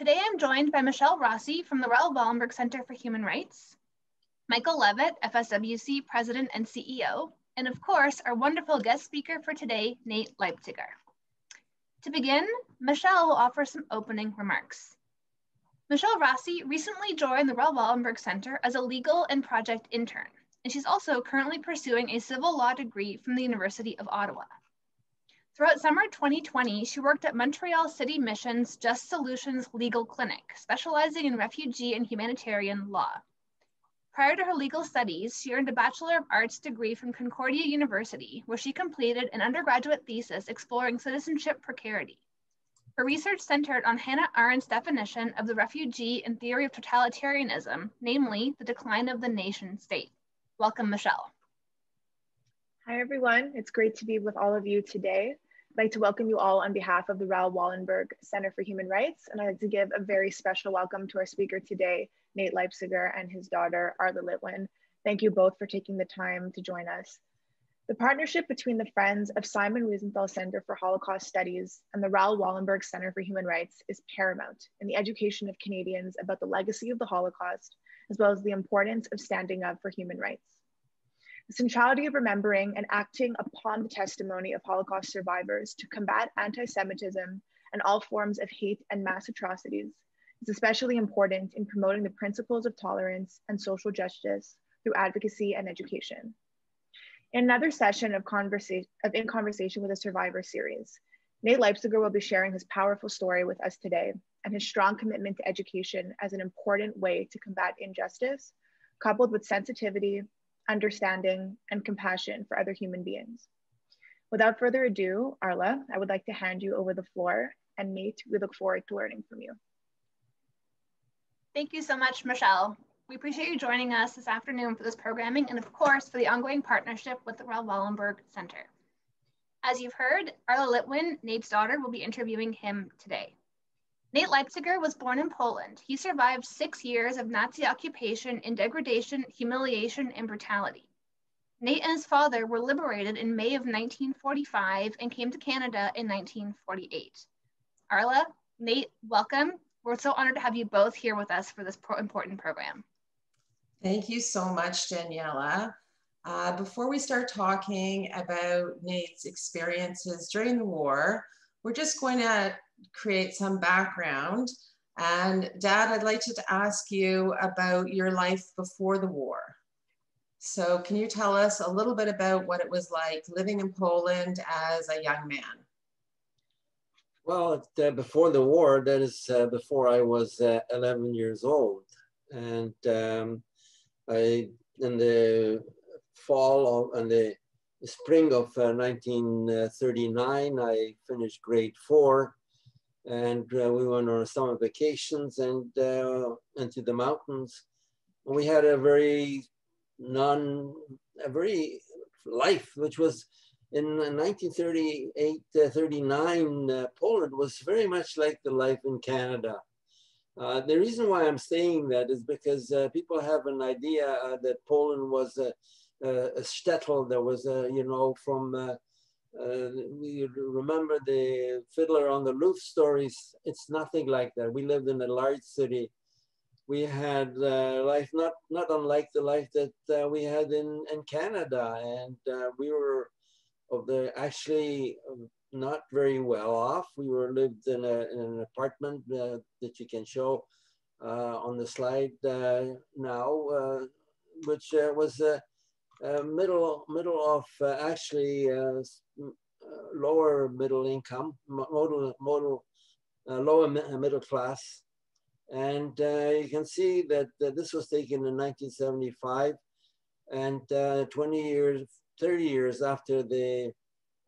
Today I'm joined by Michelle Rossi from the Raoul Wallenberg Center for Human Rights, Michael Levitt, FSWC President and CEO, and of course, our wonderful guest speaker for today, Nate Leipciger. To begin, Michelle will offer some opening remarks. Michelle Rossi recently joined the Raoul Wallenberg Center as a legal and project intern, and she's also currently pursuing a civil law degree from the University of Ottawa. Throughout summer 2020, she worked at Montreal City Mission's Just Solutions Legal Clinic, specializing in refugee and humanitarian law. Prior to her legal studies, she earned a Bachelor of Arts degree from Concordia University, where she completed an undergraduate thesis exploring citizenship precarity. Her research centered on Hannah Arendt's definition of the refugee and theory of totalitarianism, namely the decline of the nation state. Welcome, Michelle. Hi, everyone. It's great to be with all of you today. I'd like to welcome you all on behalf of the Raoul Wallenberg Center for Human Rights, and I'd like to give a very special welcome to our speaker today, Nate Leipciger and his daughter, Arla Litwin. Thank you both for taking the time to join us. The partnership between the Friends of Simon Wiesenthal Center for Holocaust Studies and the Raoul Wallenberg Center for Human Rights is paramount in the education of Canadians about the legacy of the Holocaust, as well as the importance of standing up for human rights. The centrality of remembering and acting upon the testimony of Holocaust survivors to combat anti Semitism and all forms of hate and mass atrocities is especially important in promoting the principles of tolerance and social justice through advocacy and education. In another session of, conversation of In Conversation with a Survivor series, Nate Leipciger will be sharing his powerful story with us today and his strong commitment to education as an important way to combat injustice, coupled with sensitivity understanding, and compassion for other human beings. Without further ado, Arla, I would like to hand you over the floor. And Nate, we look forward to learning from you. Thank you so much, Michelle. We appreciate you joining us this afternoon for this programming and of course for the ongoing partnership with the Raoul Wallenberg Center. As you've heard, Arla Litwin, Nate's daughter, will be interviewing him today. Nate Leipciger was born in Poland. He survived six years of Nazi occupation in degradation, humiliation, and brutality. Nate and his father were liberated in May of 1945 and came to Canada in 1948. Arla, Nate, welcome. We're so honored to have you both here with us for this pro important program. Thank you so much, Daniela. Uh, before we start talking about Nate's experiences during the war, we're just going to create some background. And Dad, I'd like to ask you about your life before the war. So can you tell us a little bit about what it was like living in Poland as a young man? Well, uh, before the war, that is uh, before I was uh, 11 years old. And um, I, in the fall of, and the spring of 1939, uh, I finished grade four and uh, we went on summer vacations and uh, into the mountains. And we had a very non, a very life, which was in 1938, uh, 39, uh, Poland was very much like the life in Canada. Uh, the reason why I'm saying that is because uh, people have an idea that Poland was a, a, shtetl that was, you know, from uh, we remember the Fiddler on the Roof stories. It's nothing like that. We lived in a large city. We had uh, life not not unlike the life that uh, we had in in Canada, and uh, we were of the actually um, not very well off. We were lived in, a, in an apartment uh, that you can show uh, on the slide now, which was uh, middle middle of uh, actually uh, lower middle income, model model lower middle class, and you can see that, that this was taken in 1975, and 20 years, 30 years after the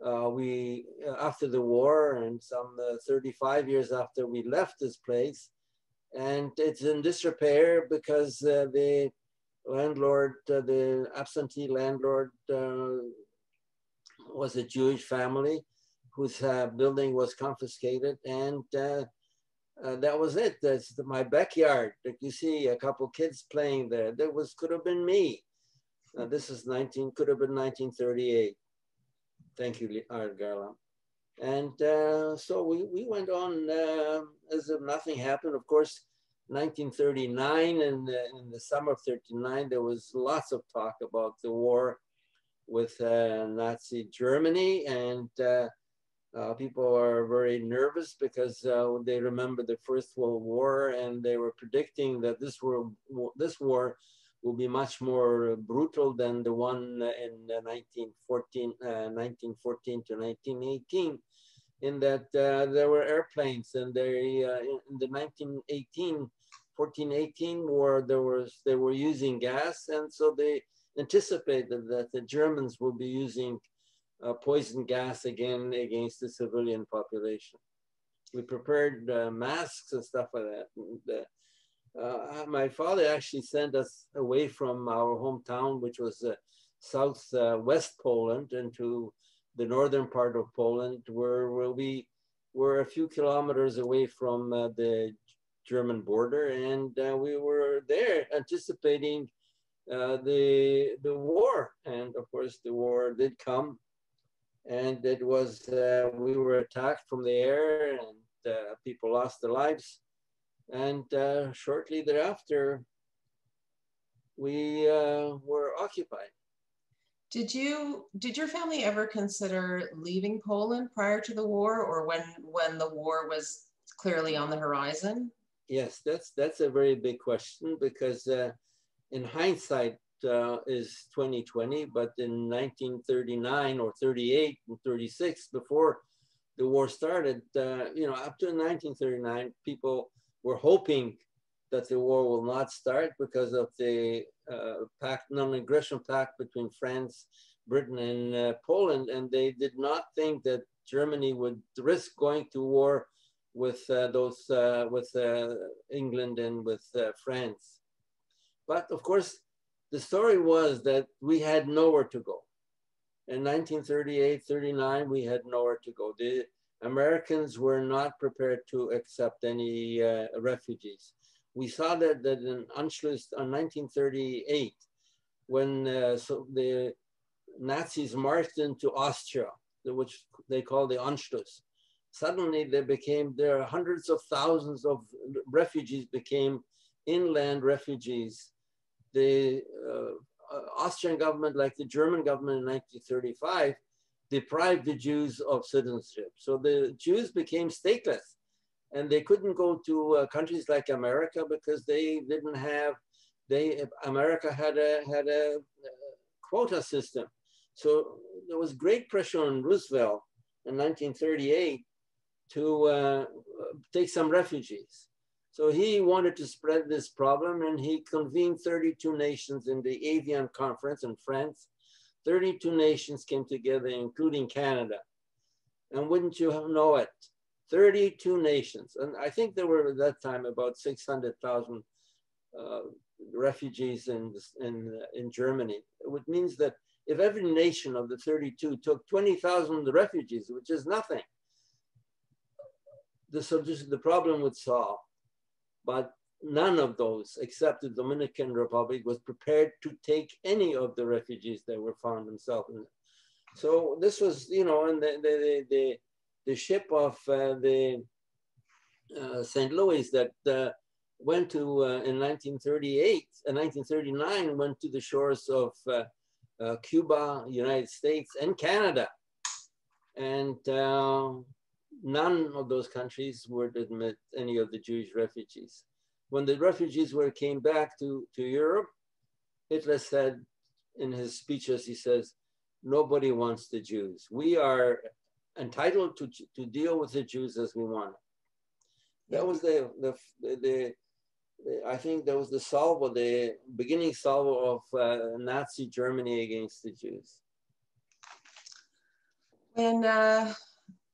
uh, we uh, after the war and some uh, 35 years after we left this place. And it's in disrepair because the landlord, uh, the absentee landlord uh, was a Jewish family whose uh, building was confiscated and uh, uh, that was it. That's my backyard. Like you see a couple kids playing there. That was, could have been me. this is 19, could have been 1938. Thank you, Art Garland. And uh, so we, we went on uh, as if nothing happened. Of course, 1939 and in the summer of 39, there was lots of talk about the war with uh, Nazi Germany. And uh, uh, people are very nervous because uh, they remember the First World War and they were predicting that this war, this war will be much more brutal than the one in 1914, 1914 to 1918 in that uh, there were airplanes and they uh, in the 1918 14 18 war there was they were using gas and so they anticipated that the germans will be using uh, poison gas again against the civilian population. We prepared uh, masks and stuff like that. And, uh, my father actually sent us away from our hometown which was uh, south west poland into the northern part of Poland, where, where we were a few kilometers away from uh, the German border, and uh, we were there anticipating uh, the the war. And of course, the war did come, and it was uh, we were attacked from the air, and uh, people lost their lives. And uh, shortly thereafter, we were occupied. Did you did your family ever consider leaving Poland prior to the war, or when when the war was clearly on the horizon? Yes, that's that's a very big question because uh, in hindsight uh, is 2020, but in 1939 or 38 and 36, before the war started, uh, you know, up to 1939, people were hoping that the war will not start because of the pact, non-aggression pact between France, Britain, and uh, Poland, and they did not think that Germany would risk going to war with uh, those uh, with uh, England and with uh, France. But of course, the story was that we had nowhere to go. In 1938, 39, we had nowhere to go. The Americans were not prepared to accept any refugees we saw that, that in Anschluss in 1938, when uh, so the Nazis marched into Austria, which they call the Anschluss, suddenly there became, there are hundreds of thousands of refugees became inland refugees. The uh, Austrian government, like the German government in 1935, deprived the Jews of citizenship. So the Jews became stateless and they couldn't go to uh, countries like America because they didn't have they America had a had a, a quota system. So there was great pressure on Roosevelt in 1938 to uh, take some refugees. So he wanted to spread this problem and he convened 32 nations in the Évian conference in France. 32 nations came together, including Canada. And wouldn't you know it, 32 nations. And I think there were at that time about 600,000 uh, refugees in, in, in Germany, which means that if every nation of the 32 took 20,000 refugees, which is nothing, the, solution, the problem would solve. But none of those, except the Dominican Republic, was prepared to take any of the refugees that were found themselves in. So this was, you know, and they, the, the, the ship of uh, the uh, St. Louis that uh, went to in 1938 and 1939 went to the shores of Cuba, United States, and Canada. And none of those countries would admit any of the Jewish refugees. When the refugees were came back to, to Europe, Hitler said in his speeches, he says, nobody wants the Jews. We are entitled to, to deal with the Jews as we want. That was the, the, the, the I think that was the salvo, the beginning salvo of uh, Nazi Germany against the Jews. When, uh,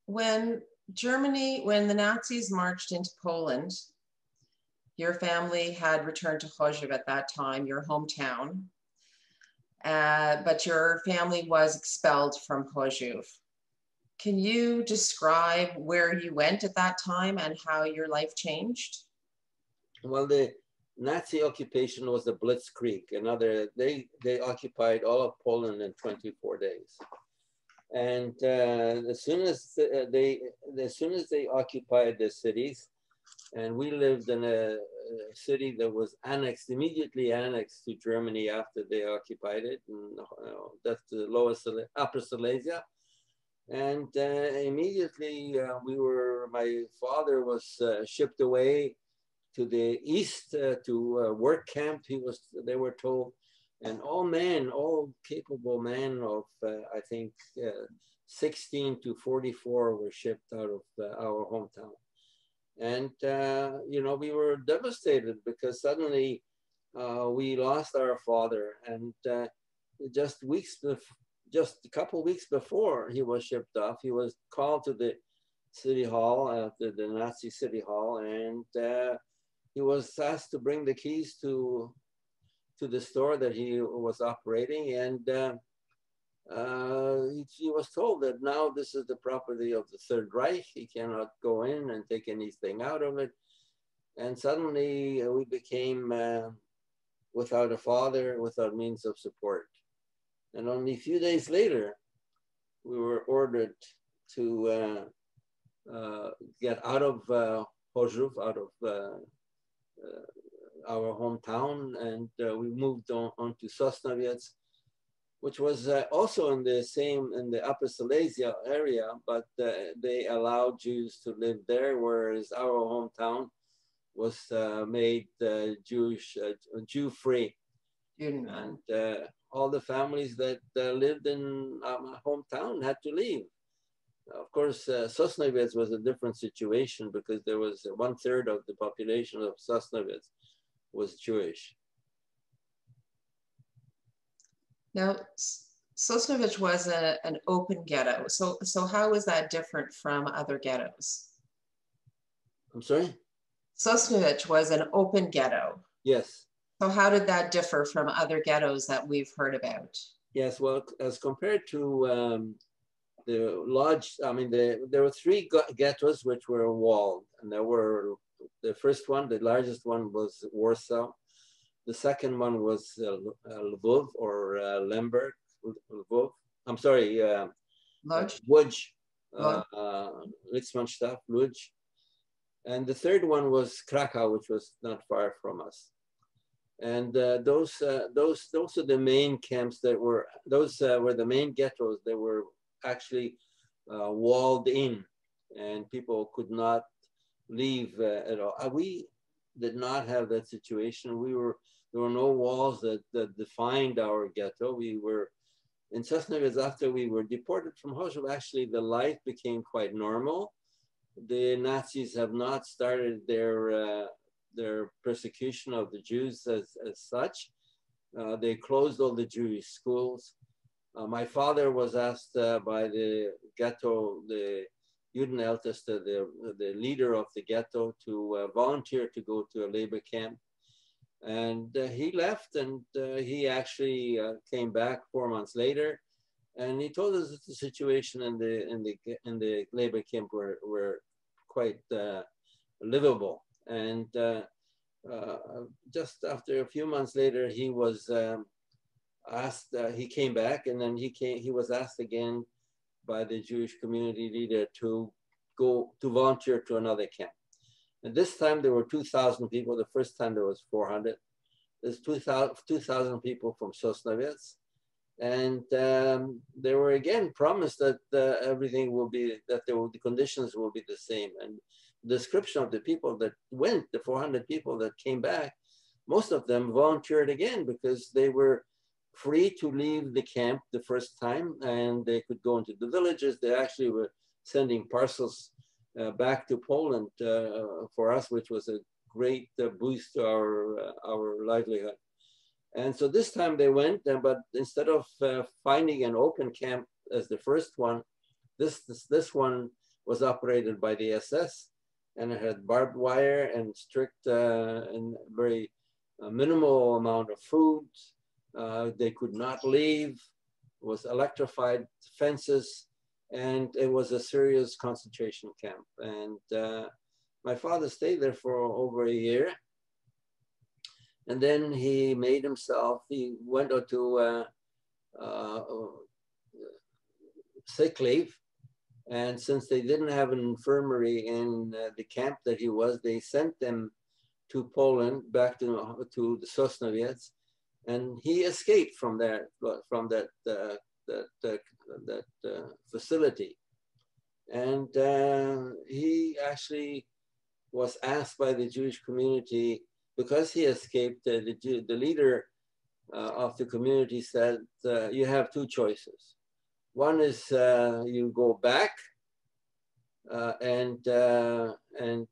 when Germany, when the Nazis marched into Poland, your family had returned to Chorzów at that time, your hometown, uh, but your family was expelled from Chorzów. Can you describe where you went at that time and how your life changed? Well, the Nazi occupation was the Blitzkrieg. Another, they, they occupied all of Poland in 24 days. And uh, as soon as they, as soon as they occupied the cities, and we lived in a, a, city that was annexed, immediately annexed to Germany after they occupied it. And uh, that's the lowest, Upper Silesia. And uh, immediately uh, we were, my father was uh, shipped away to the east to work camp. He was, they were told, and all men, all capable men of, I think, 16 to 44 were shipped out of our hometown. And, uh, you know, we were devastated because suddenly uh, we lost our father. And uh, just weeks, just a couple weeks before he was shipped off, he was called to the city hall, uh, the, the Nazi city hall, and uh, he was asked to bring the keys to to the store that he was operating. And uh, uh, he, he, was told that now this is the property of the Third Reich. He cannot go in and take anything out of it. And suddenly uh, we became uh, without a father, without means of support. And only a few days later, we were ordered to uh, uh, get out of uh, out of uh, our hometown, and we moved on, on to Sosnowiec which was uh, also in the same in the Upper Silesia area, but uh, they allowed Jews to live there, whereas our hometown was uh, made uh, Jewish uh, Jew free, and uh, all the families that lived in my hometown had to leave. Of course, uh, Sosnowiec was a different situation because there was one third of the population of Sosnowiec was Jewish. Now, Sosnowiec was a, an open ghetto. So, so how is that different from other ghettos? I'm sorry? Sosnowiec was an open ghetto. Yes. So how did that differ from other ghettos that we've heard about? Yes, well, as compared to um, the large, I mean, the, there were three ghettos which were walled, and there were the first one, the largest one was Warsaw, the second one was uh, uh, Lvov or uh, Lemberg, Lvov. I'm sorry, uh, Lodz. Łódź, uh, uh, Litzmannstadt. And the third one was Krakow, which was not far from us. And uh, those, uh, those, those are the main camps that were, those uh, were the main ghettos that were actually uh, walled in and people could not leave uh, at all. we did not have that situation. We were there were no walls that, that defined our ghetto. We were in Sosnowiec after we were deported from Chorzów, actually the life became quite normal. The Nazis have not started their, uh, their persecution of the Jews as, as such. Uh, they closed all the Jewish schools. Uh, my father was asked uh, by the ghetto, the Judenälteste, the, the leader of the ghetto, to uh, volunteer to go to a labor camp. And uh, he left and uh, he actually uh, came back four months later. And he told us that the situation in the, in the, in the labor camp were, were quite uh, livable. And uh, uh, just after a few months later, he was um, asked, he came back and then he came, he was asked again by the Jewish community leader to go to volunteer to another camp. And this time there were 2,000 people. The first time there was 400. There's 2,000 2, people from Sosnowiec. And um, they were again promised that uh, everything will be, that the conditions will be the same. And description of the people that went, the 400 people that came back, most of them volunteered again because they were free to leave the camp the first time and they could go into the villages. They actually were sending parcels uh, back to Poland uh, for us, which was a great uh, boost to our, our livelihood. And so this time they went, but instead of finding an open camp as the first one, this, this, this one was operated by the SS and it had barbed wire and strict uh, and very uh, minimal amount of food. Uh, they could not leave. It was electrified fences and it was a serious concentration camp. And uh, my father stayed there for over a year. And then he made himself, he went to uh, uh, sick leave. And since they didn't have an infirmary in uh, the camp that he was, they sent them to Poland, back to, to the Sosnowiec, and he escaped from there, from that, uh, that, uh, that uh, facility. And uh, he actually was asked by the Jewish community, because he escaped, uh, the, the leader uh, of the community said, you have two choices. One is you go back and, and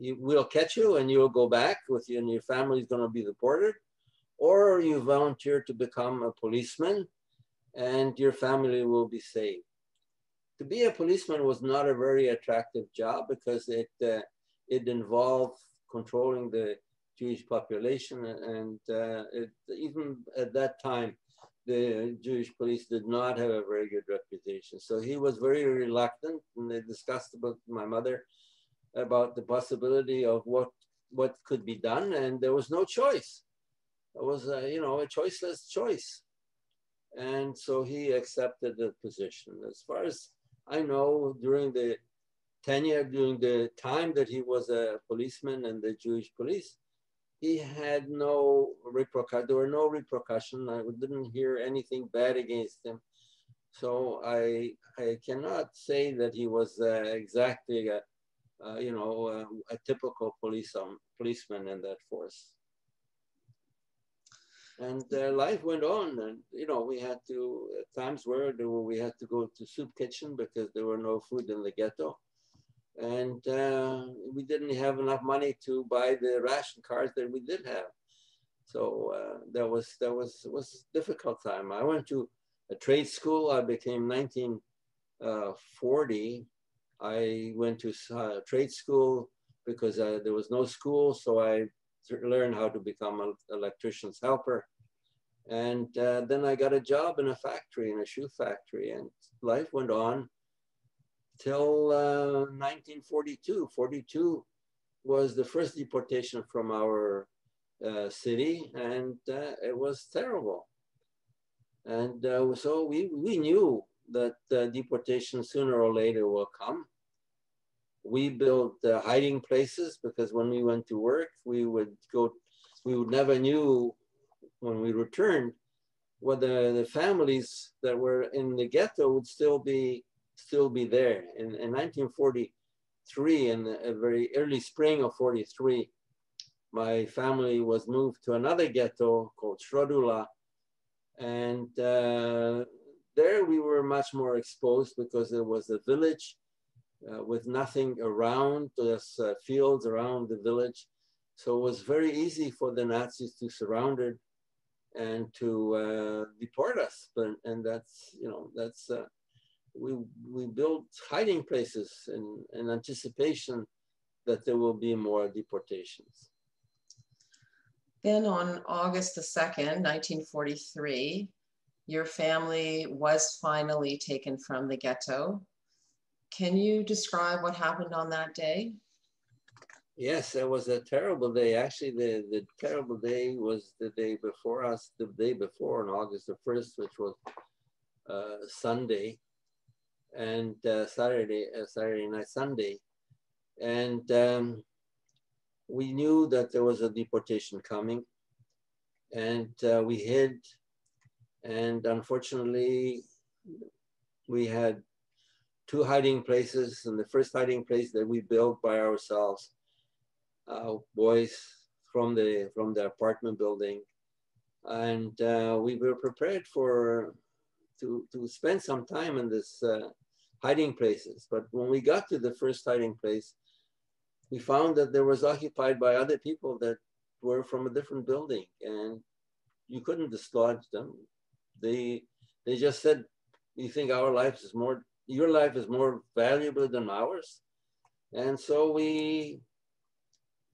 you, we'll catch you and you'll go back with you and your family is going to be deported, or you volunteer to become a policeman and your family will be saved. To be a policeman was not a very attractive job because it, uh, it involved controlling the Jewish population and uh, it, even at that time, the Jewish police did not have a very good reputation. So he was very reluctant and they discussed about my mother about the possibility of what what could be done, and there was no choice. It was, a, you know, a choiceless choice, and so he accepted the position. As far as I know, during the tenure, during the time that he was a policeman and the Jewish police, he had no repercussion. There were no repercussion. I didn't hear anything bad against him. So I I cannot say that he was uh, exactly a, uh, you know, uh, a typical police um, policeman in that force. And uh, life went on, and you know, we had to times where we had to go to soup kitchen because there were no food in the ghetto, and uh, we didn't have enough money to buy the ration cards that we did have. So uh, that was that was was difficult time. I went to a trade school. I became 1940 I went to uh, trade school because uh, there was no school, so I learned how to become an electrician's helper. And uh, then I got a job in a factory, in a shoe factory, and life went on till 1942. Uh, 42 was the first deportation from our uh, city, and uh, it was terrible. And so we, we knew that uh, deportation sooner or later will come. We built uh, hiding places because when we went to work, we would go, we would never knew when we returned whether the families that were in the ghetto would still be still be there. In, in 1943, in the very early spring of 43, my family was moved to another ghetto called Środula. And uh, there we were much more exposed because there was a village uh, with nothing around, just uh, fields around the village. So it was very easy for the Nazis to surround it and to uh, deport us. But, and that's, you know, that's, uh, we, we built hiding places in, in anticipation that there will be more deportations. Then on August the 2nd, 1943, your family was finally taken from the ghetto. Can you describe what happened on that day? Yes, it was a terrible day. Actually, the, the terrible day was the day before us, the day before on August the 1st, which was uh, Sunday and uh, Saturday, uh, Saturday night, Sunday. And um, we knew that there was a deportation coming and uh, we hid and unfortunately, we had two hiding places. And the first hiding place that we built by ourselves, uh, boys from the from the apartment building, and uh, we were prepared for to to spend some time in this uh, hiding places. But when we got to the first hiding place, we found that there was occupied by other people that were from a different building, and you couldn't dislodge them they they just said, "You think our life is more, your life is more valuable than ours," and so we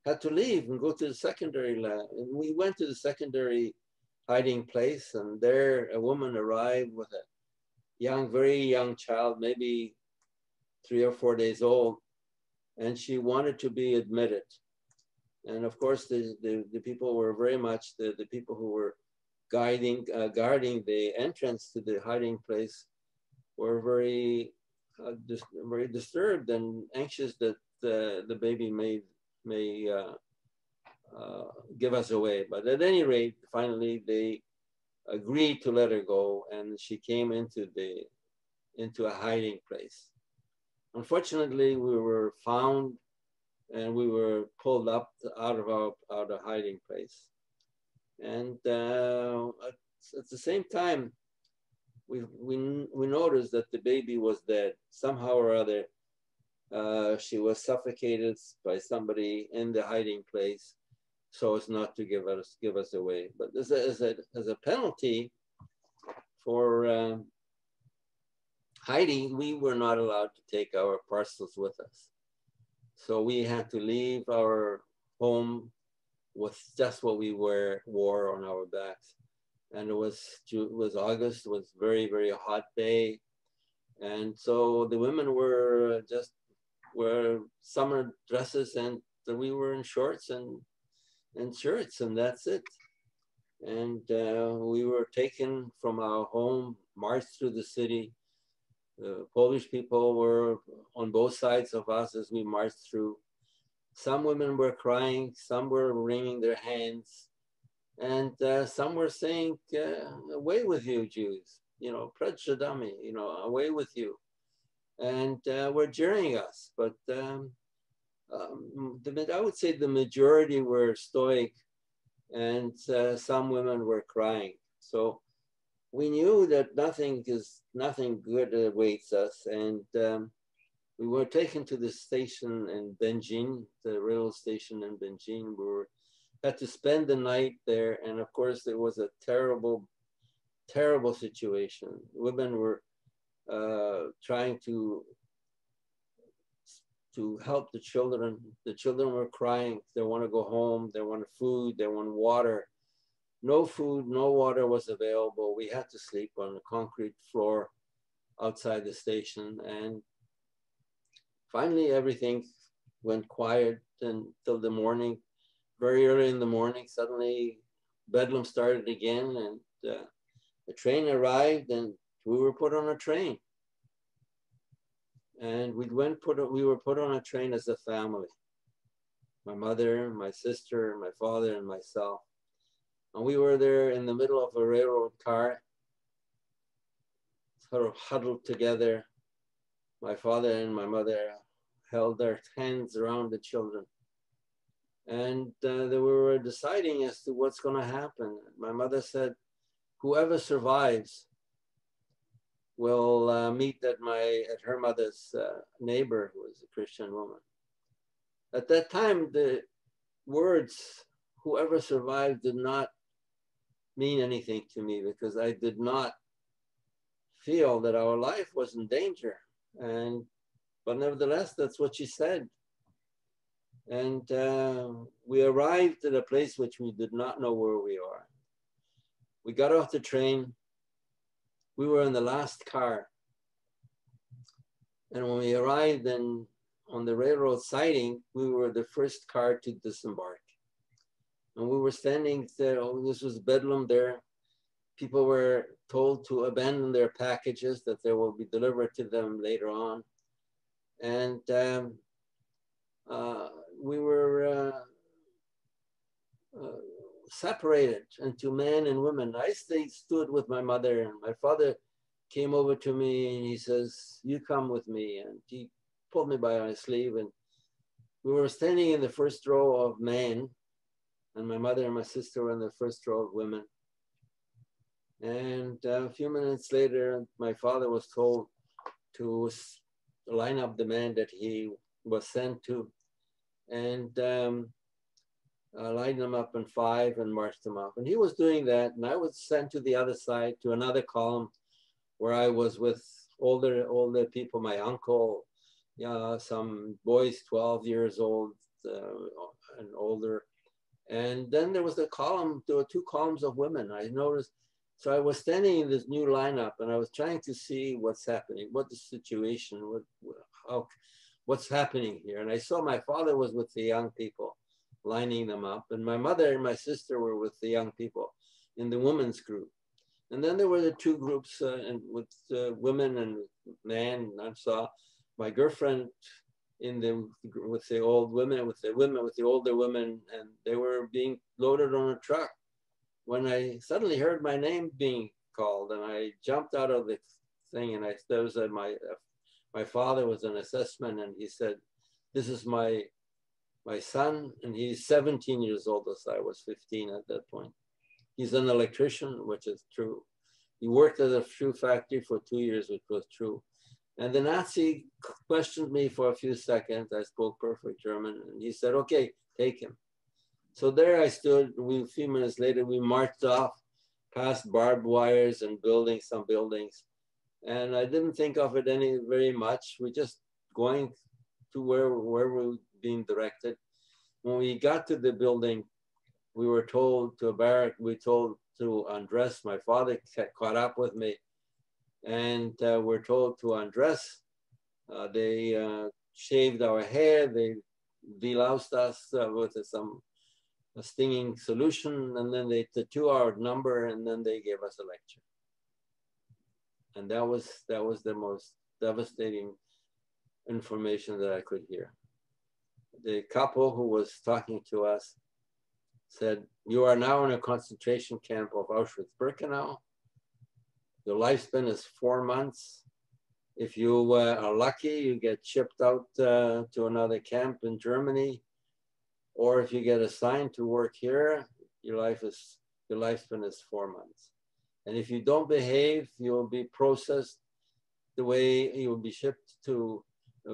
had to leave and go to the secondary lab. And we went to the secondary hiding place, and there a woman arrived with a young, very young child, maybe three or four days old, and she wanted to be admitted. And of course, the, the, the people were very much the, the people who were guiding, uh, guarding the entrance to the hiding place were very, uh, dis very disturbed and anxious that the, the baby may, may uh, give us away. But at any rate, finally they agreed to let her go and she came into the into a hiding place. Unfortunately, we were found and we were pulled up out of our out of hiding place. And uh, at, at, the same time, we, we, we noticed that the baby was dead. Somehow or other, uh, she was suffocated by somebody in the hiding place so as not to give us give us away. But as a, as a, as a penalty for um, hiding, we were not allowed to take our parcels with us. So we had to leave our home with just what we were wore on our backs. And it was it was August, it was very, very hot day. And so the women were just were summer dresses and we were in shorts and and shirts, and that's it. And uh, we were taken from our home, marched through the city. The Polish people were on both sides of us as we marched through. Some women were crying, some were wringing their hands, and uh, some were saying, uh, "Away with you, Jews!" You know, "Predshadami," you know, "Away with you," and uh, were jeering us. But um, um, the, I would say the majority were stoic and uh, some women were crying. So we knew that nothing is nothing good awaits us. And um, we were taken to the station in Będzin, the railroad station in Będzin. We were, had to spend the night there. And of course, it was a terrible, terrible situation. Women were uh, trying to to help the children. The children were crying. They want to go home. They want food. They want water. No food, no water was available. We had to sleep on the concrete floor outside the station. And finally, everything went quiet until the morning. Very early in the morning, suddenly bedlam started again, and uh, the train arrived, and we were put on a train and we went put we were put on a train as a family. My mother my sister my father and myself. And we were there in the middle of a railroad car sort of huddled together. My father and my mother held their hands around the children. And uh, they were deciding as to what's going to happen. My mother said whoever survives will uh, meet at my at her mother's uh, neighbor who was a Christian woman. At that time, the words "whoever survived" did not mean anything to me because I did not feel that our life was in danger. And but nevertheless, that's what she said. And uh, we arrived at a place which we did not know where we are. We got off the train we were in the last car. And when we arrived in, on the railroad siding, we were the first car to disembark. And we were standing there, oh, this was Bedlam there. People were told to abandon their packages, that they will be delivered to them later on. And um, uh, we were uh, uh, separated into men and women. I stayed, stood with my mother, and my father came over to me and he says, "You come with me." And he pulled me by my sleeve, and we were standing in the first row of men, and my mother and my sister were in the first row of women. And a few minutes later, my father was told to line up the men that he was sent to. And um, uh, lined them up in five and marched them off. And he was doing that, and I was sent to the other side to another column where I was with older older people, my uncle, yeah, some boys 12 years old uh, and older. And then there was a column, there were two columns of women. I noticed, so I was standing in this new lineup and I was trying to see what's happening, what the situation, what, how, what's happening here. And I saw my father was with the young people lining them up. And my mother and my sister were with the young people in the women's group. And then there were the two groups uh, and with uh, women and men. I saw my girlfriend in the with the old women, with the women, with the older women, and they were being loaded on a truck. When I suddenly heard my name being called, and I jumped out of the thing, and I there was a, my my father was an assessment, and he said, "This is my my son, and he's 17 years old, as I was 15 at that point. He's an electrician, which is true. He worked at a shoe factory for two years, which was true. And the Nazi questioned me for a few seconds. I spoke perfect German, and he said, "Okay, take him." So there I stood. We, a few minutes later, we marched off past barbed wires and buildings, some buildings, and I didn't think of it any very much. We just going to where where we being directed. When we got to the building, we were told to a barrack. We told to undress. My father caught up with me and uh, we're told to undress. Uh, they uh, shaved our hair, they deloused us uh, with some stinging solution, and then they tattoo our number, and then they gave us a lecture. And that was that was the most devastating information that I could hear. The couple who was talking to us said, "You are now in a concentration camp of Auschwitz-Birkenau." Your lifespan is four months. If you uh, are lucky, you get shipped out uh, to another camp in Germany, or if you get assigned to work here, your life is your lifespan is four months. And if you don't behave, you'll be processed the way you'll be shipped to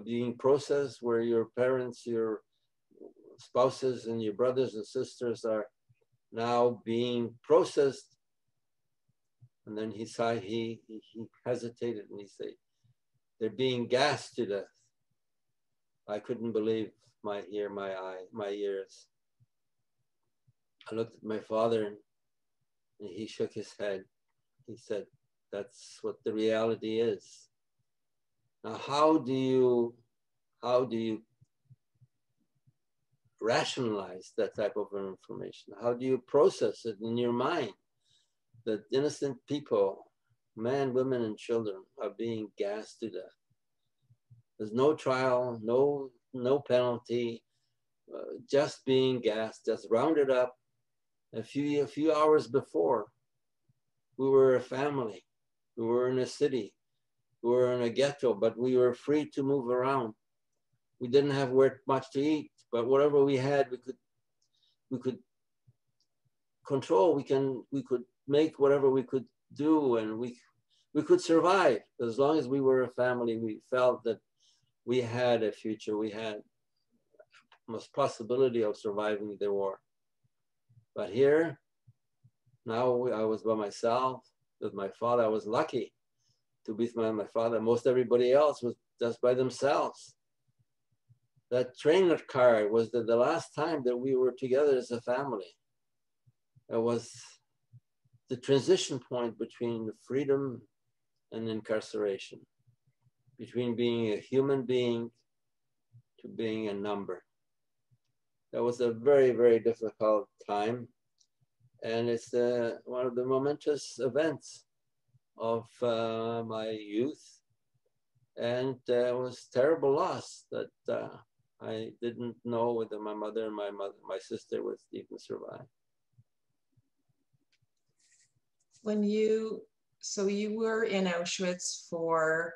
being processed, where your parents, your spouses, and your brothers and sisters are now being processed and then he saw he, he, he hesitated and he said, they're being gassed to death. I couldn't believe my ear, my eye, my ears. I looked at my father and he shook his head. He said, that's what the reality is. Now, how do you, how do you rationalize that type of information? How do you process it in your mind? that innocent people, men, women, and children, are being gassed to death. There's no trial, no no penalty, uh, just being gassed, just rounded up. A few a few hours before, we were a family. We were in a city. We were in a ghetto, but we were free to move around. We didn't have where much to eat, but whatever we had, we could we could control. We can we could make whatever we could do and we we could survive. As long as we were a family we felt that we had a future. We had most possibility of surviving the war. But here now i was by myself with my father. I was lucky to be with my father most everybody else was just by themselves that train car was the, the last time that we were together as a family it was the transition point between freedom and incarceration, between being a human being to being a number. That was a very, very difficult time. And it's uh, one of the momentous events of uh, my youth. And uh, it was terrible loss that uh, I didn't know whether my mother and my mother, my sister would even survive when you so you were in Auschwitz for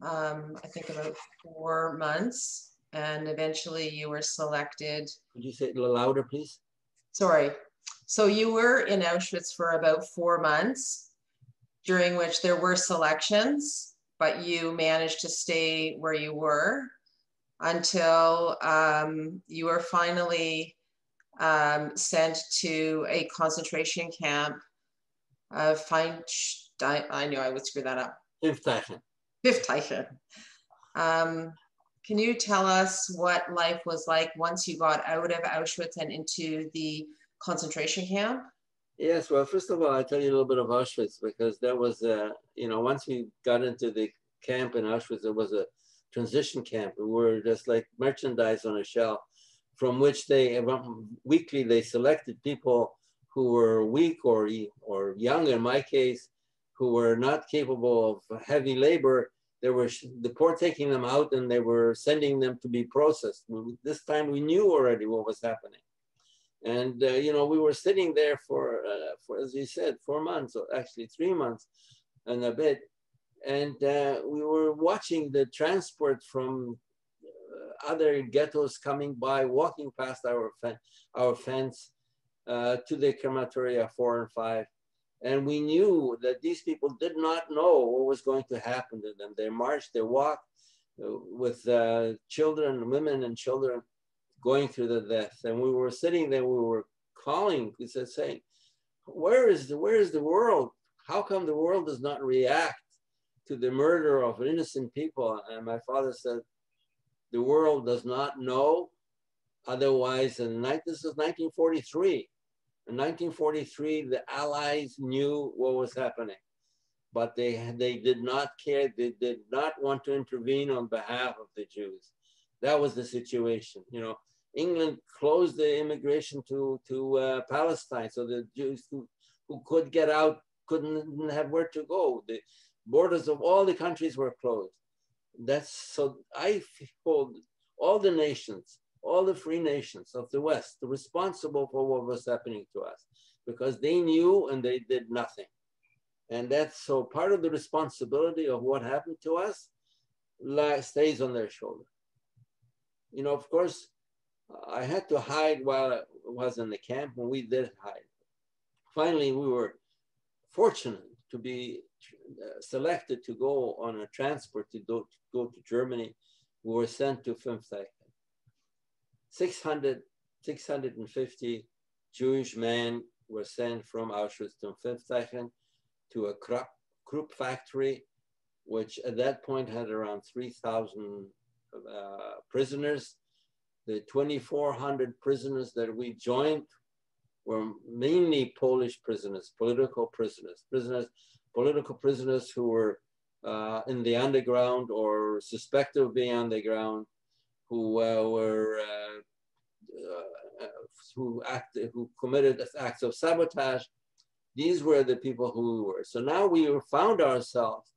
um, I think about four months, and eventually you were selected. Could you say it a little louder, please? Sorry. So you were in Auschwitz for about four months, during which there were selections, but you managed to stay where you were until um, you were finally um, sent to a concentration camp uh, fine. I, knew I would screw that up. Fifth Fifth Um, can you tell us what life was like once you got out of Auschwitz and into the concentration camp? Yes, well, first of all, I'll tell you a little bit of Auschwitz because that was, uh, you know, once we got into the camp in Auschwitz, it was a transition camp. We were just like merchandise on a shelf from which they, weekly, they selected people who were weak or, or young in my case, who were not capable of heavy labor, they were the port taking them out and they were sending them to be processed. This time we knew already what was happening. And, uh, you know, we were sitting there for, uh, for, as you said, four months, or actually three months and a bit. And uh, we were watching the transport from uh, other ghettos coming by, walking past our, our fence uh, to the crematoria four and five. And we knew that these people did not know what was going to happen to them. They marched, they walked uh, with uh, children, women and children going through the death. And we were sitting there, we were calling, we said, saying, where is the, where is the world? How come the world does not react to the murder of innocent people? And my father said, the world does not know. Otherwise, in this is 1943. In 1943, the Allies knew what was happening, but they, they did not care. They did not want to intervene on behalf of the Jews. That was the situation. You know, England closed the immigration to, to uh, Palestine, so the Jews who, who could get out couldn't have where to go. The borders of all the countries were closed. That's so I hold all the nations all the free nations of the West responsible for what was happening to us because they knew and they did nothing. And that's so part of the responsibility of what happened to us lies, stays on their shoulder. You know, of course, I had to hide while I was in the camp, and we did hide. Finally, we were fortunate to be uh, selected to go on a transport to go, to go to Germany. We were sent to Fünfteich 600, 650 Jewish men were sent from Auschwitz to Fünfteichen to a Krupp factory, which at that point had around 3,000 uh, prisoners. The 2,400 prisoners that we joined were mainly Polish prisoners, political prisoners, prisoners, political prisoners who were uh, in the underground or suspected of being underground, who uh, were uh, uh, who acted, who committed acts of sabotage. These were the people who we were. So now we found ourselves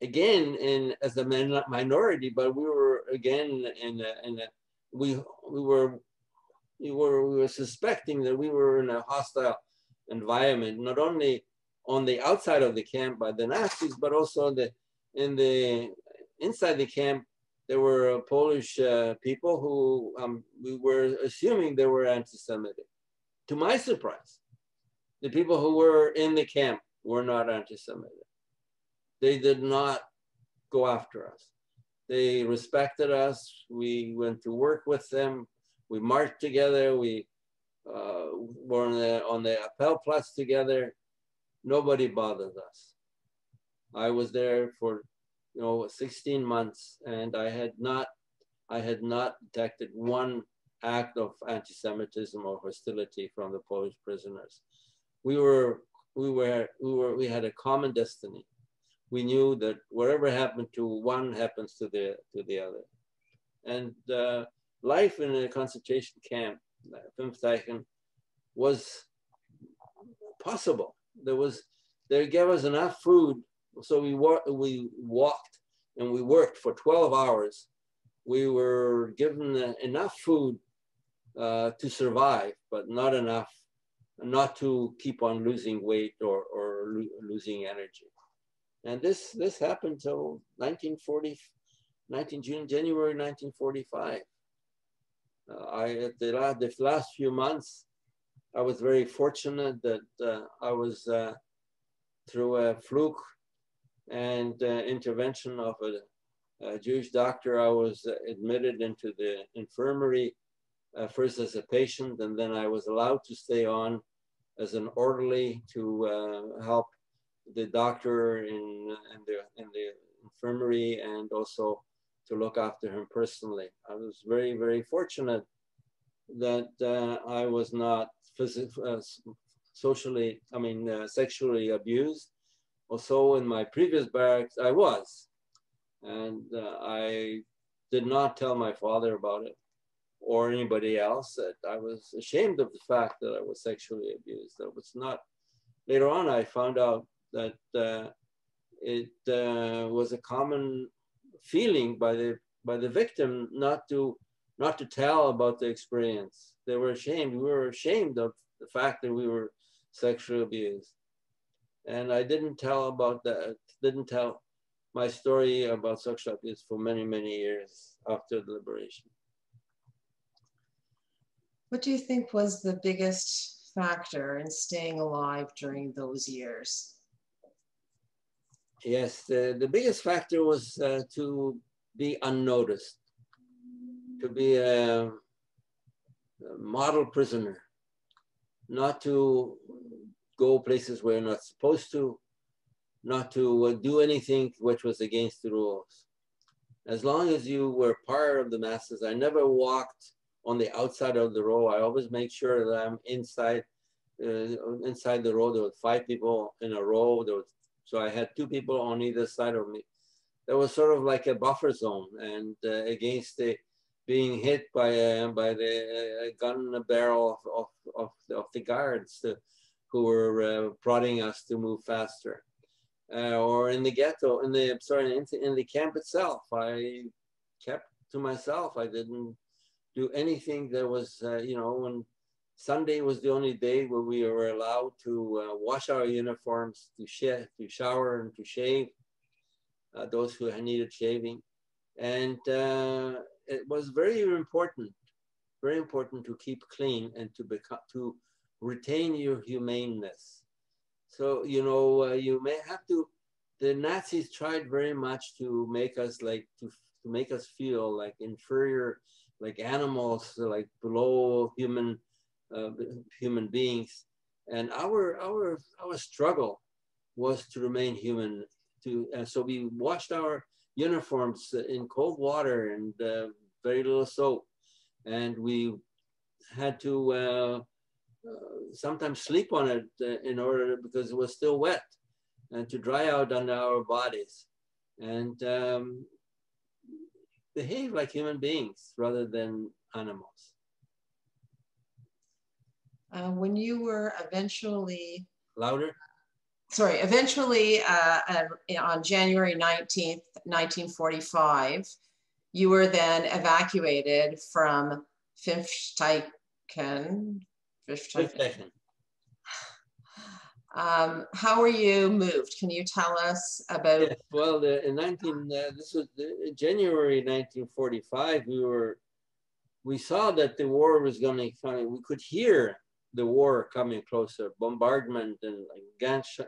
again in as a minority, but we were again in a, in a we we were we were we were suspecting that we were in a hostile environment, not only on the outside of the camp by the Nazis, but also the in the inside the camp there were Polish uh, people who um, we were assuming they were anti-Semitic. To my surprise, the people who were in the camp were not anti-Semitic. They did not go after us. They respected us. We went to work with them. We marched together. We uh, were on the, on the together. Nobody bothered us. I was there for you know, 16 months, and I had not, I had not detected one act of anti-Semitism or hostility from the Polish prisoners. We were, we were, we were, we had a common destiny. We knew that whatever happened to one happens to the to the other, and uh, life in a concentration camp, Fünfteichen, was possible. There was, they gave us enough food so we, wa we walked and we worked for 12 hours. We were given enough food uh, to survive, but not enough, not to keep on losing weight or, or lo losing energy. And this, this happened till 1940, 19 June, January 1945. Uh, I, the last, the last few months, I was very fortunate that uh, I was uh, through a fluke and uh, intervention of a, a, Jewish doctor, I was admitted into the infirmary uh, first as a patient, and then I was allowed to stay on as an orderly to uh, help the doctor in, in, the, in the infirmary and also to look after him personally. I was very, very fortunate that uh, I was not physically, uh, socially, I mean, uh, sexually abused also in my previous barracks, I was. And uh, I did not tell my father about it. or anybody else that I was ashamed of the fact that I was sexually abused. That was not. Later on, I found out that uh, it uh, was a common feeling by the by the victim not to not to tell about the experience. They were ashamed. We were ashamed of the fact that we were sexually abused, and I didn't tell about that. Didn't tell my story about sexual abuse for many many years after the liberation. What do you think was the biggest factor in staying alive during those years? Yes, the, the biggest factor was uh, to be unnoticed, to be a, a, model prisoner, not to go places where you're not supposed to, not to uh, do anything which was against the rules. As long as you were part of the masses, I never walked on the outside of the row. I always make sure that I'm inside uh, inside the row. There were five people in a row. There was, so I had two people on either side of me. There was sort of like a buffer zone, and uh, against the being hit by uh, by the uh, gun barrel of, of, of, of the guards to, who were uh, prodding us to move faster. Uh, or in the ghetto, in the sorry, in, in the camp itself, I kept to myself. I didn't do anything that was, uh, you know, when Sunday was the only day where we were allowed to uh, wash our uniforms, to, sh- to shower and to shave, uh, those who needed shaving. And uh, it was very important, very important to keep clean and to, become, to retain your humaneness. So, you know, uh, you may have to, the Nazis tried very much to make us like, to, to make us feel like inferior like animals, like below human uh, human beings. And our our our struggle was to remain human. To and so we washed our uniforms in cold water and uh, very little soap, and we had to uh, uh sometimes sleep on it uh, in order because it was still wet, and to dry out on our bodies. And um, behave like human beings rather than animals. Uh, when you were eventually louder, sorry, eventually uh, on January 19th, 1945, you were then evacuated from Fünfteichen. Fünfteichen. Um, how were you moved? Can you tell us about? Yes, well, the, in 19, uh, this was the, January 1945, we were, we saw that the war was going to come, we could hear the war coming closer, bombardment and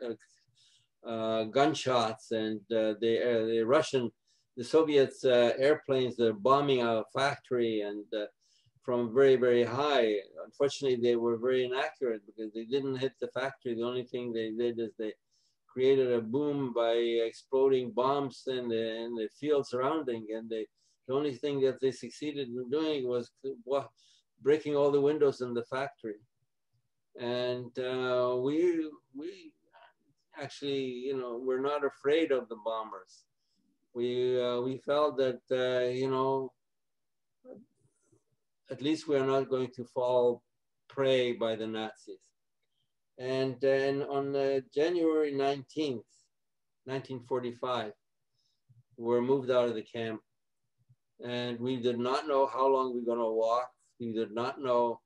uh, uh, gunshots and uh, the, uh, the Russian, the Soviets uh, airplanes, they're bombing our factory and from very, very high. Unfortunately, they were very inaccurate because they didn't hit the factory. The only thing they did is they created a boom by exploding bombs in the, in the field surrounding. And they, the only thing that they succeeded in doing was breaking all the windows in the factory. And uh, we, we actually, you know, we're not afraid of the bombers. We, uh, we felt that, uh, you know, at least we are not going to fall prey by the Nazis. And then on uh, January 19th, 1945, we were moved out of the camp and we did not know how long we are going to walk. We did not know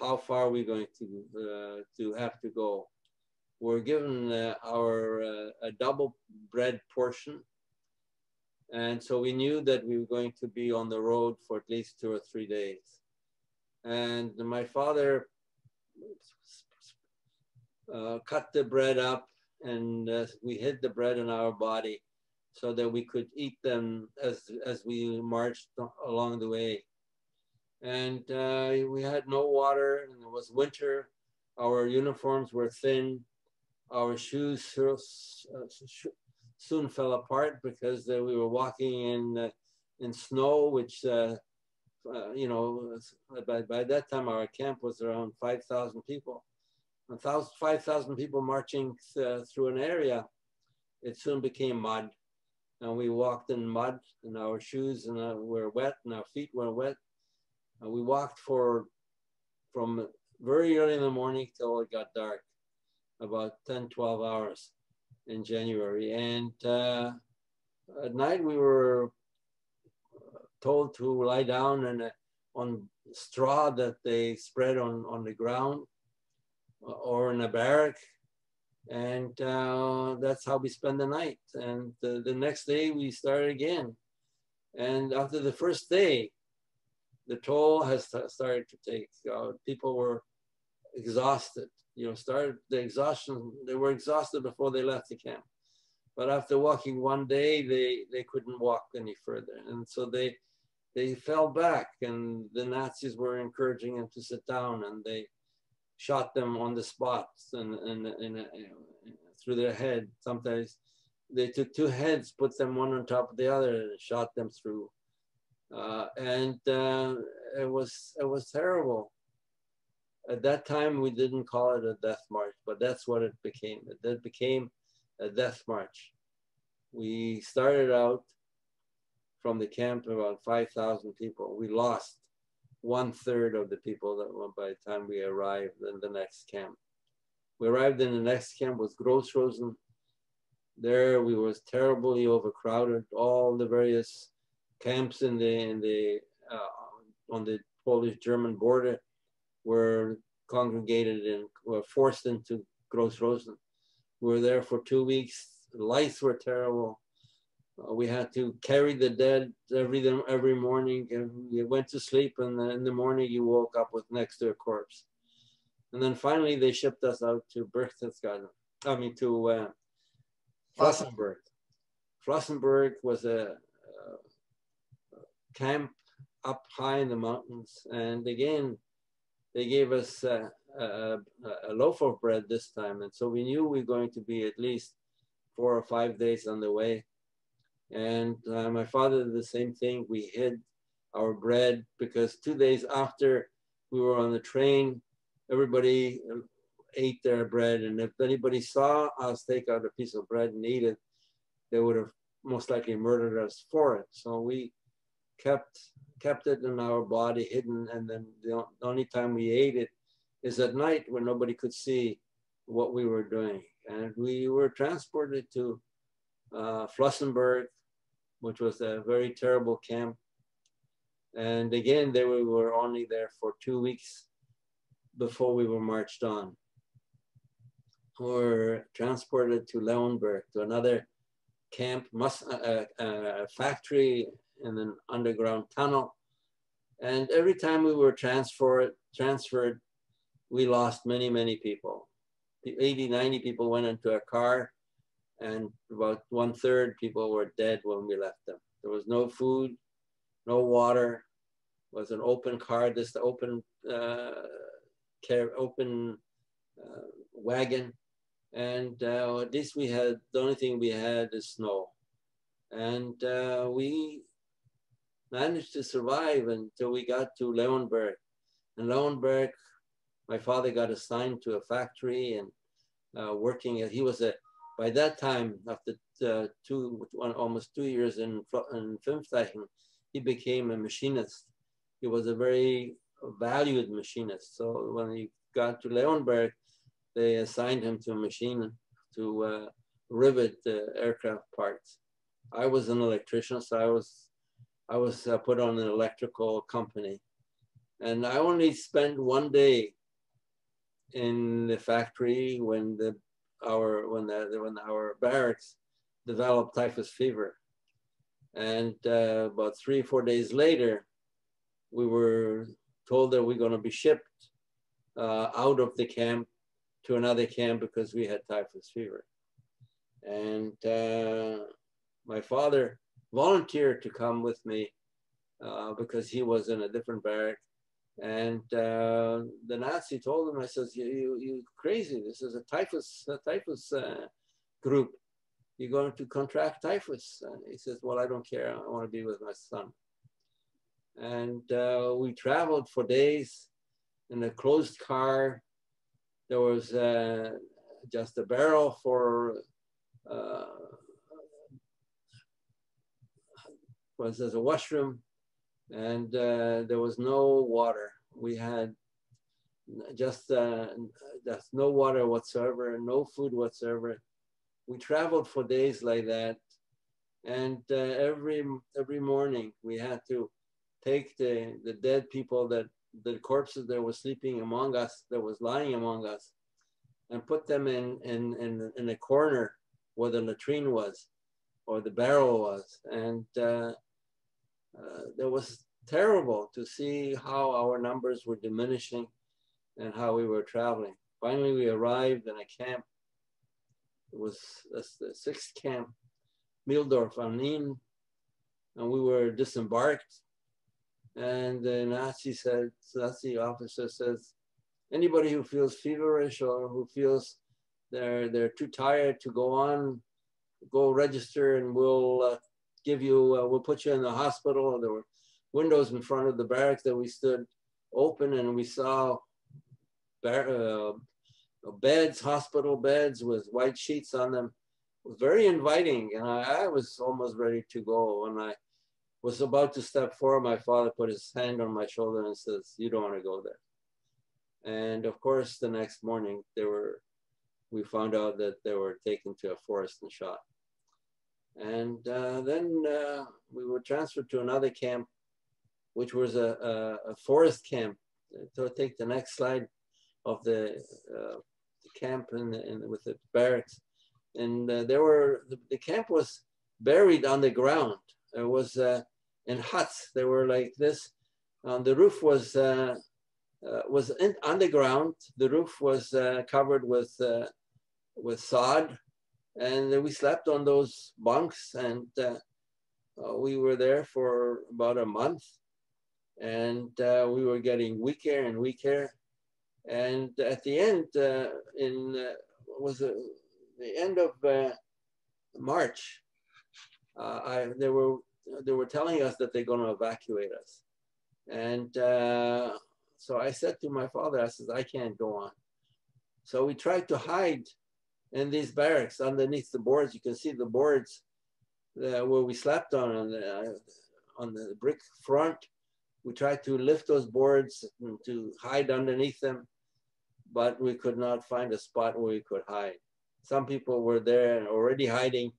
how far are we're going to, uh, to have to go. We're given uh, our uh, a double bread portion and so we knew that we were going to be on the road for at least two or three days. And my father uh, cut the bread up and uh, we hid the bread in our body so that we could eat them as, as we marched along the way. And uh, we had no water and it was winter. Our uniforms were thin. Our shoes uh, soon fell apart because uh, we were walking in uh, in snow, which uh, uh you know by, by that time our camp was around 5,000 people. 5,000 people marching th through an area, it soon became mud. And we walked in mud and our shoes and, were wet and our feet were wet. And we walked for from very early in the morning till it got dark, about 10, 12 hours in January. And uh, at night we were told to lie down and uh, on straw that they spread on, on the ground or in a barrack. And uh, that's how we spend the night. And the, the next day we started again. And after the first day, the toll has started to take. Uh, people were exhausted. You know, started the exhaustion. They were exhausted before they left the camp, but after walking one day, they they couldn't walk any further, and so they they fell back. And the Nazis were encouraging them to sit down, and they shot them on the spot and, and, and, and through their head. Sometimes they took two heads, put them one on top of the other, and shot them through. Uh, and uh, it was it was terrible. At that time, we didn't call it a death march, but that's what it became. It became a death march. We started out from the camp about 5,000 people. We lost one third of the people that were by the time we arrived in the next camp. We arrived in the next camp was Grossrosen. There we was terribly overcrowded. All the various camps in the in the uh, on the Polish-German border were congregated and were forced into Grossrosen. We were there for two weeks. The lights were terrible. Uh, we had to carry the dead every every morning. And you went to sleep, and in the morning you woke up with next to a corpse. And then finally they shipped us out to Berchtesgaden. I mean to uh, Flossenburg. Flossenburg was a, a camp up high in the mountains, and again they gave us a, a, loaf of bread this time. And so we knew we were going to be at least four or five days on the way. And uh, my father did the same thing. We hid our bread because two days after we were on the train, everybody ate their bread. And if anybody saw us take out a piece of bread and eat it, they would have most likely murdered us for it. So we kept kept it in our body hidden. And then the only time we ate it is at night when nobody could see what we were doing. And we were transported to uh, Flossenburg, which was a very terrible camp. And again, there we were only there for two weeks before we were marched on. We were transported to Leonberg, to another camp, a, a, a factory in an underground tunnel. And every time we were transferred, transferred, we lost many, many people. 80, 90 people went into a car and about one third people were dead when we left them. There was no food, no water, it was an open car, this open, uh, care, open uh, wagon. And uh, at least we had, the only thing we had is snow. And uh, we managed to survive until we got to Leonberg. And Leonberg, my father got assigned to a factory and uh, working. At he was a by that time, after uh, two, one, almost two years in in Fünfteichen, he became a machinist. He was a very valued machinist. So when he got to Leonberg, they assigned him to a machine to uh, rivet the aircraft parts. I was an electrician, so I was I was uh, put on an electrical company. And I only spent one day in the factory when the our when the when our barracks developed typhus fever. And uh, about three four days later, we were told that we're going to be shipped uh, out of the camp to another camp because we had typhus fever. And uh, my father volunteered to come with me uh, because he was in a different barrack. And uh, the Nazi told him, I says, you, you, you crazy. This is a typhus, a typhus uh, group. You're going to contract typhus. And he says, well, I don't care. I want to be with my son. And uh, we traveled for days in a closed car. There was uh, just a barrel for uh, was as a washroom, and uh, there was no water. We had just, uh, no water whatsoever, no food whatsoever. We traveled for days like that. And uh, every, every morning we had to take the, the dead people that the corpses that were sleeping among us, that was lying among us, and put them in, in, in, in a corner where the latrine was or the barrel was. And uh, uh, it was terrible to see how our numbers were diminishing and how we were traveling. Finally, we arrived in a camp. It was the sixth camp, Mühldorf am Inn, and we were disembarked. And the Nazi said, Nazi officer says, anybody who feels feverish or who feels they're they're too tired to go on, go register, and we'll uh, give you, uh, we'll put you in the hospital. There were windows in front of the barracks that we stood open, and we saw bar- uh, beds, hospital beds with white sheets on them. It was very inviting, and I, I was almost ready to go. And I was about to step forward, my father put his hand on my shoulder and says, "You don't want to go there." And of course, the next morning, they were, we found out that they were taken to a forest and shot. And uh, then uh, we were transferred to another camp, which was a, a, a forest camp. So take the next slide of the, uh, the camp in, in, with the barracks. And uh, there were, the, the, camp was buried on the ground. It was uh, in huts. They were like this. Um, the roof was uh, was in, on the. The roof was covered with with sod, and we slept on those bunks. And uh, uh, we were there for about a month, and uh, we were getting weaker and weaker. And at the end, in was the end of March, I, they were they were telling us that they're going to evacuate us, and so I said to my father, I said, I can't go on. So we tried to hide in these barracks underneath the boards. You can see the boards uh, where we slept on on the, uh, on the brick front. We tried to lift those boards to hide underneath them, but we could not find a spot where we could hide. Some people were there and already hiding,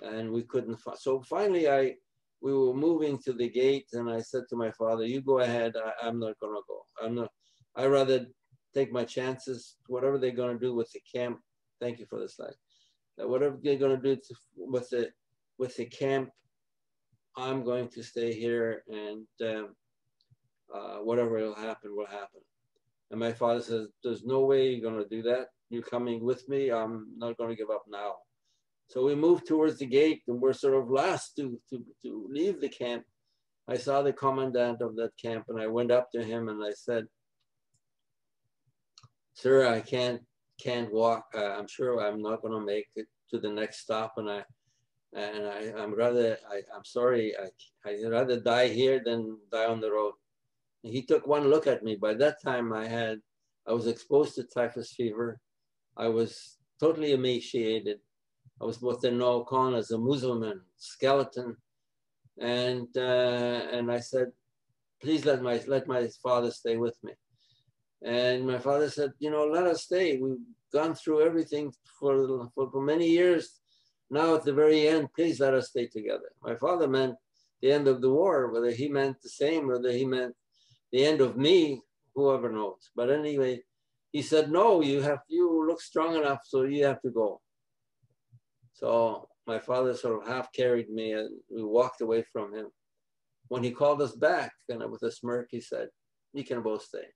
and we couldn't. So finally, I we were moving to the gate and I said to my father, you go ahead, I, am not gonna go. I'm not, I rather take my chances, whatever they're gonna do with the camp. Thank you for the slide. whatever gonna do to, with the, with the camp, I'm going to stay here and um, uh, whatever will happen, will happen. And my father says, there's no way you're gonna do that. You're coming with me. I'm not gonna give up now. So we moved towards the gate and we're sort of last to, to, to leave the camp. I saw the commandant of that camp and I went up to him and I said, sir, I can't, can't walk. Uh, I'm sure I'm not going to make it to the next stop. And I, and I, I'm rather, I, I'm sorry, I, I'd rather die here than die on the road. And he took one look at me. By that time I had, I was exposed to typhus fever. I was totally emaciated. I was what they now call as a Muslim skeleton. And, uh, and I said, please let my, let my father stay with me. And my father said, you know, let us stay. We've gone through everything for, for, for many years. Now at the very end, please let us stay together. My father meant the end of the war, whether he meant the same, whether he meant the end of me, whoever knows. But anyway, he said, no, you have, you look strong enough, so you have to go. So my father sort of half carried me and we walked away from him. When he called us back, and with a smirk, he said, You can both stay.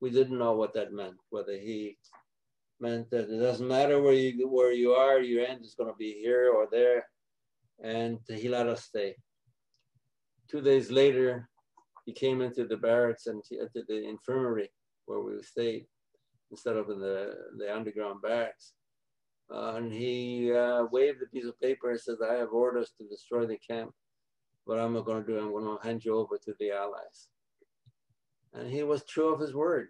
We didn't know what that meant, whether he meant that it doesn't matter where you where you are, your end is going to be here or there. And he let us stay. Two days later, he came into the barracks and into the infirmary where we stayed instead of in the, the underground barracks. Uh, and he uh, waved a piece of paper and says, I have orders to destroy the camp. What I'm going to do, I'm going to hand you over to the Allies. And he was true of his word.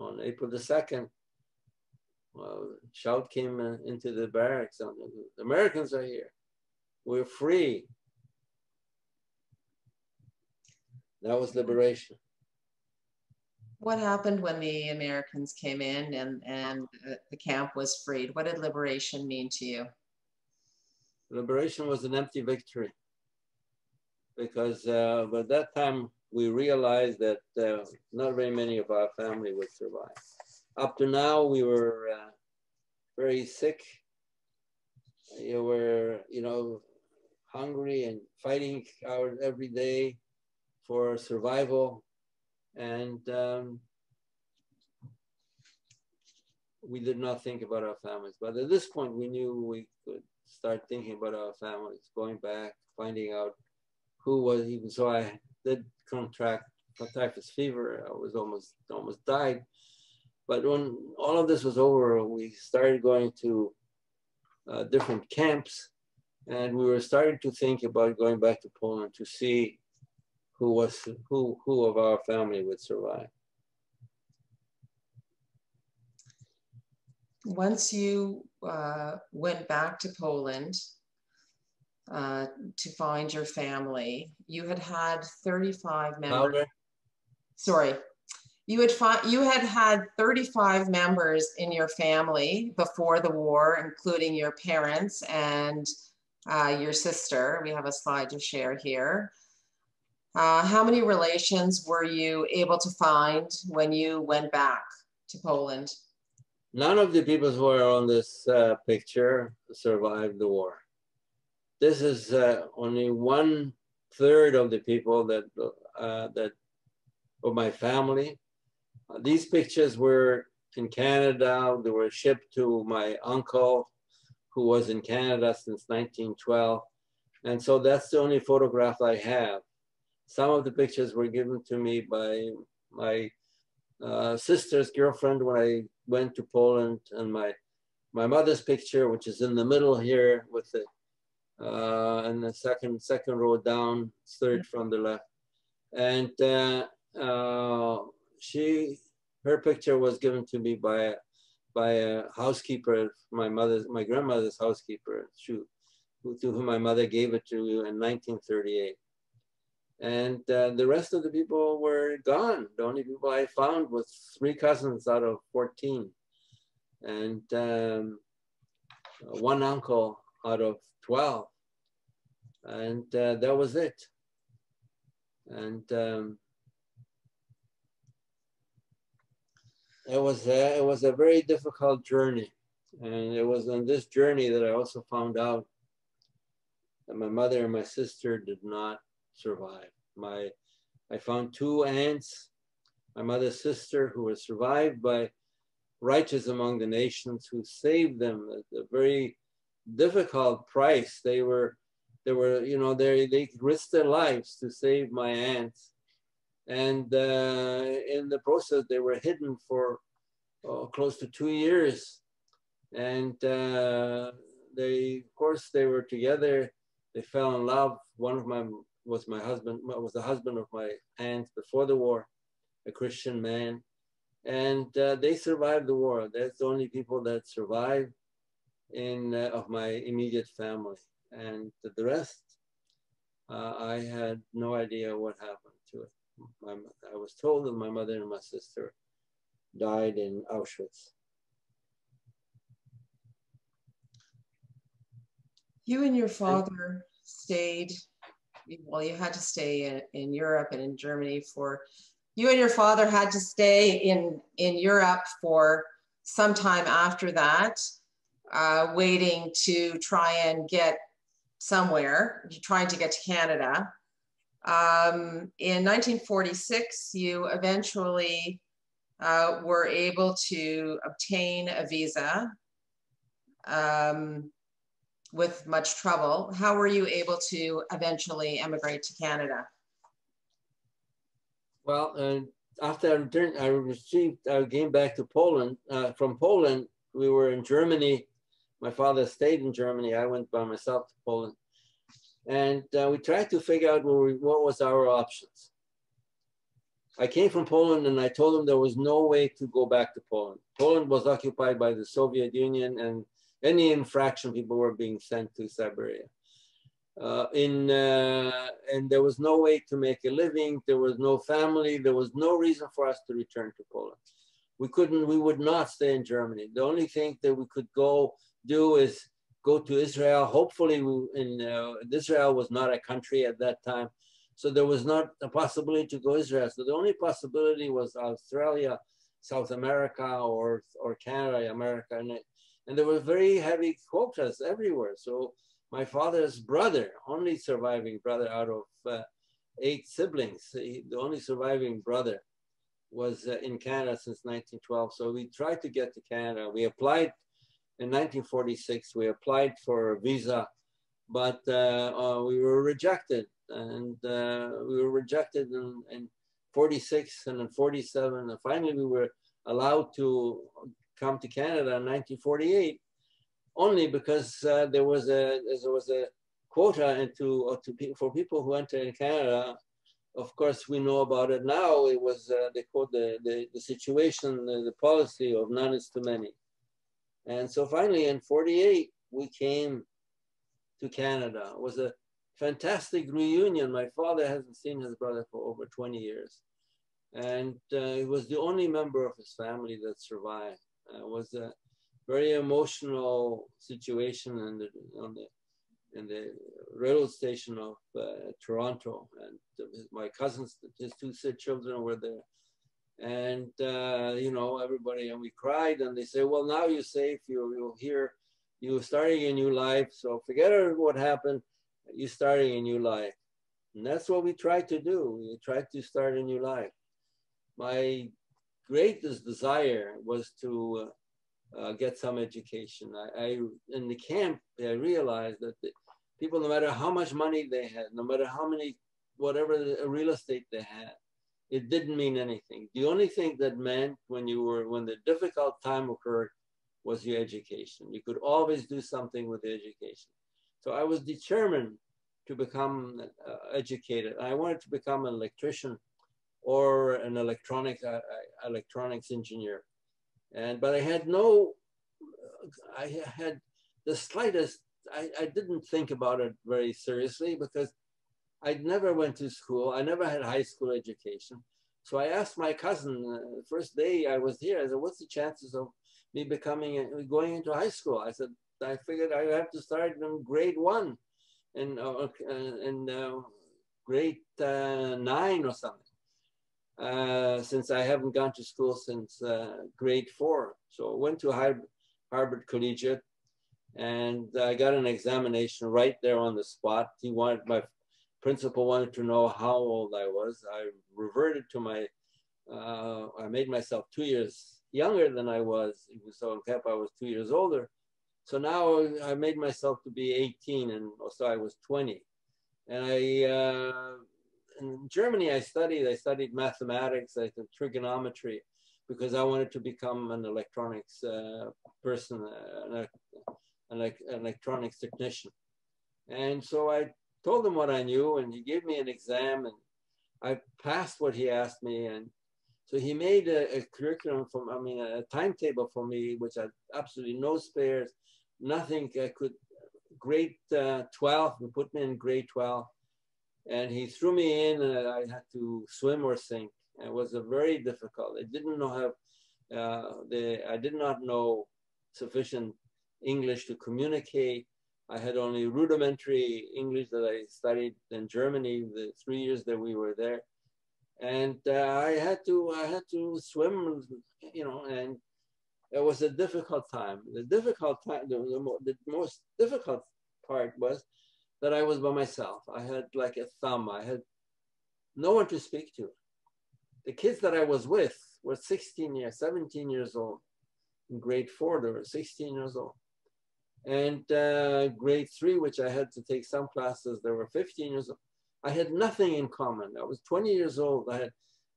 On April the 2nd, well, shout came into the barracks. The Americans are here. We're free. That was liberation. What happened when the Americans came in and, and the camp was freed? What did liberation mean to you? Liberation was an empty victory because uh, by that time we realized that uh, not very many of our family would survive. Up to now, we were uh, very sick. You were, you know, hungry and fighting out every day for survival. And um, we did not think about our families. But at this point, we knew we could start thinking about our families, going back, finding out who was even. So I did contract typhus fever. I was almost almost died. But when all of this was over, we started going to uh, different camps, and we were starting to think about going back to Poland to see who was who who of our family would survive. Once you uh, went back to Poland, uh, to find your family. You had had 35 members. Sorry. You had, fi- you had had 35 members in your family before the war, including your parents and uh, your sister. We have a slide to share here. Uh, how many relations were you able to find when you went back to Poland? None of the people who are on this uh, picture survived the war this is uh, only one third of the people that uh, that of my family. Uh, these pictures were in Canada. They were shipped to my uncle, who was in Canada since 1912, and so that's the only photograph I have. Some of the pictures were given to me by my uh, sister's girlfriend when I went to Poland, and my my mother's picture, which is in the middle here with the uh, and the second second row down, third from the left. And uh, uh, she, her picture was given to me by by a housekeeper, my mother's, my grandmother's housekeeper, who, to whom my mother gave it to in 1938. And uh, the rest of the people were gone. The only people I found was three cousins out of 14. And um, one uncle out of 12 and uh, that was it. And um, it was a, it was a very difficult journey, and it was on this journey that I also found out that my mother and my sister did not survive. My I found two aunts, my mother's sister, who was survived by righteous among the nations, who saved them at a very difficult price. They were they were, you know, they they risked their lives to save my aunt. and uh, in the process they were hidden for oh, close to two years, and uh, they, of course, they were together. They fell in love. One of my was my husband was the husband of my aunt before the war, a Christian man, and uh, they survived the war. That's the only people that survived in uh, of my immediate family and the rest, uh, I had no idea what happened to it. My, I was told that my mother and my sister died in Auschwitz. You and your father stayed, well, you had to stay in, in Europe and in Germany for, you and your father had to stay in, in Europe for some time after that, uh, waiting to try and get somewhere, trying to get to Canada. Um, in 1946, you eventually uh, were able to obtain a visa um, with much trouble. How were you able to eventually emigrate to Canada? Well, uh, after I returned, I received, I came back to Poland. Uh, from Poland, we were in Germany my father stayed in Germany. I went by myself to Poland. And uh, we tried to figure out what, we, what was our options. I came from Poland and I told them there was no way to go back to Poland. Poland was occupied by the Soviet Union and any infraction people were being sent to Siberia. uh, in uh, and there was no way to make a living. There was no family. There was no reason for us to return to Poland. We couldn't. We would not stay in Germany. The only thing that we could go do is go to Israel. Hopefully, we, in uh, Israel was not a country at that time, so there was not a possibility to go Israel. So the only possibility was Australia, South America, or or Canada, America, and, and there were very heavy quotas everywhere. So my father's brother, only surviving brother out of uh, eight siblings, he, the only surviving brother was uh, in Canada since 1912. So we tried to get to Canada. We applied in 1946, we applied for a visa, but uh, uh, we were rejected. And uh, we were rejected in, in 46 and in 47. And finally, we were allowed to come to Canada in 1948 only because uh, there was a there was a quota into uh, to for people who enter in Canada. Of course, we know about it now. It was uh, they called the, the the situation the, the policy of none is too many, and so finally in '48 we came to Canada. It was a fantastic reunion. My father hasn't seen his brother for over 20 years, and uh, he was the only member of his family that survived. Uh, was a very emotional situation in the on the in the railroad station of uh, Toronto, and my cousins, his two children, were there, and uh, you know everybody, and we cried, and they say, "Well, now you're safe. You you're here. You're starting a new life. So forget what happened. You're starting a new life." And that's what we tried to do. We tried to start a new life. My greatest desire was to uh, uh, get some education. I, I, in the camp, I realized that the people, no matter how much money they had, no matter how many, whatever the real estate they had, it didn't mean anything. The only thing that meant when you were, when the difficult time occurred was your education. You could always do something with education. So I was determined to become uh, educated. I wanted to become an electrician or an electronic uh, uh electronics engineer. And, but I had no, I had the slightest, I, I didn't think about it very seriously because I never went to school. I never had high school education. So I asked my cousin uh, the first day I was here, I said, what's the chances of me becoming, going into high school? I said, I figured I have to start in grade one in, uh, in uh, grade uh, nine or something. Uh, since I haven't gone to school since uh, grade four. So I went to Harbord, Harbord Collegiate and I got an examination right there on the spot. He wanted, my principal wanted to know how old I was. I reverted to my, uh, I made myself two years younger than I was. So in fact, I was two years older. So now I made myself to be 18 and so I was 20. And I uh, in Germany, I studied, I studied mathematics, I did trigonometry, because I wanted to become an electronics uh, person, uh, an, an, electronics technician. And so I told him what I knew, and he gave me an exam, and I passed what he asked me. And so he made a, a curriculum for, I mean, a, a timetable for me, which had absolutely no spares, nothing I could, grade uh, 12, he put me in grade 12 and he threw me in and I had to swim or sink. It was a very difficult. I didn't know how, uh, the, I did not know sufficient English to communicate. I had only rudimentary English that I studied in Germany, the three years that we were there. And uh, I had to, I had to swim, you know, and it was a difficult time. The difficult time, the, the, the most difficult part was that I was by myself. I had like a thumb. I had no one to speak to. The kids that I was with were 16 years, 17 years old. In grade four, they were 16 years old. And uh, grade three, which I had to take some classes, they were 15 years old. I had nothing in common. I was 20 years old. I had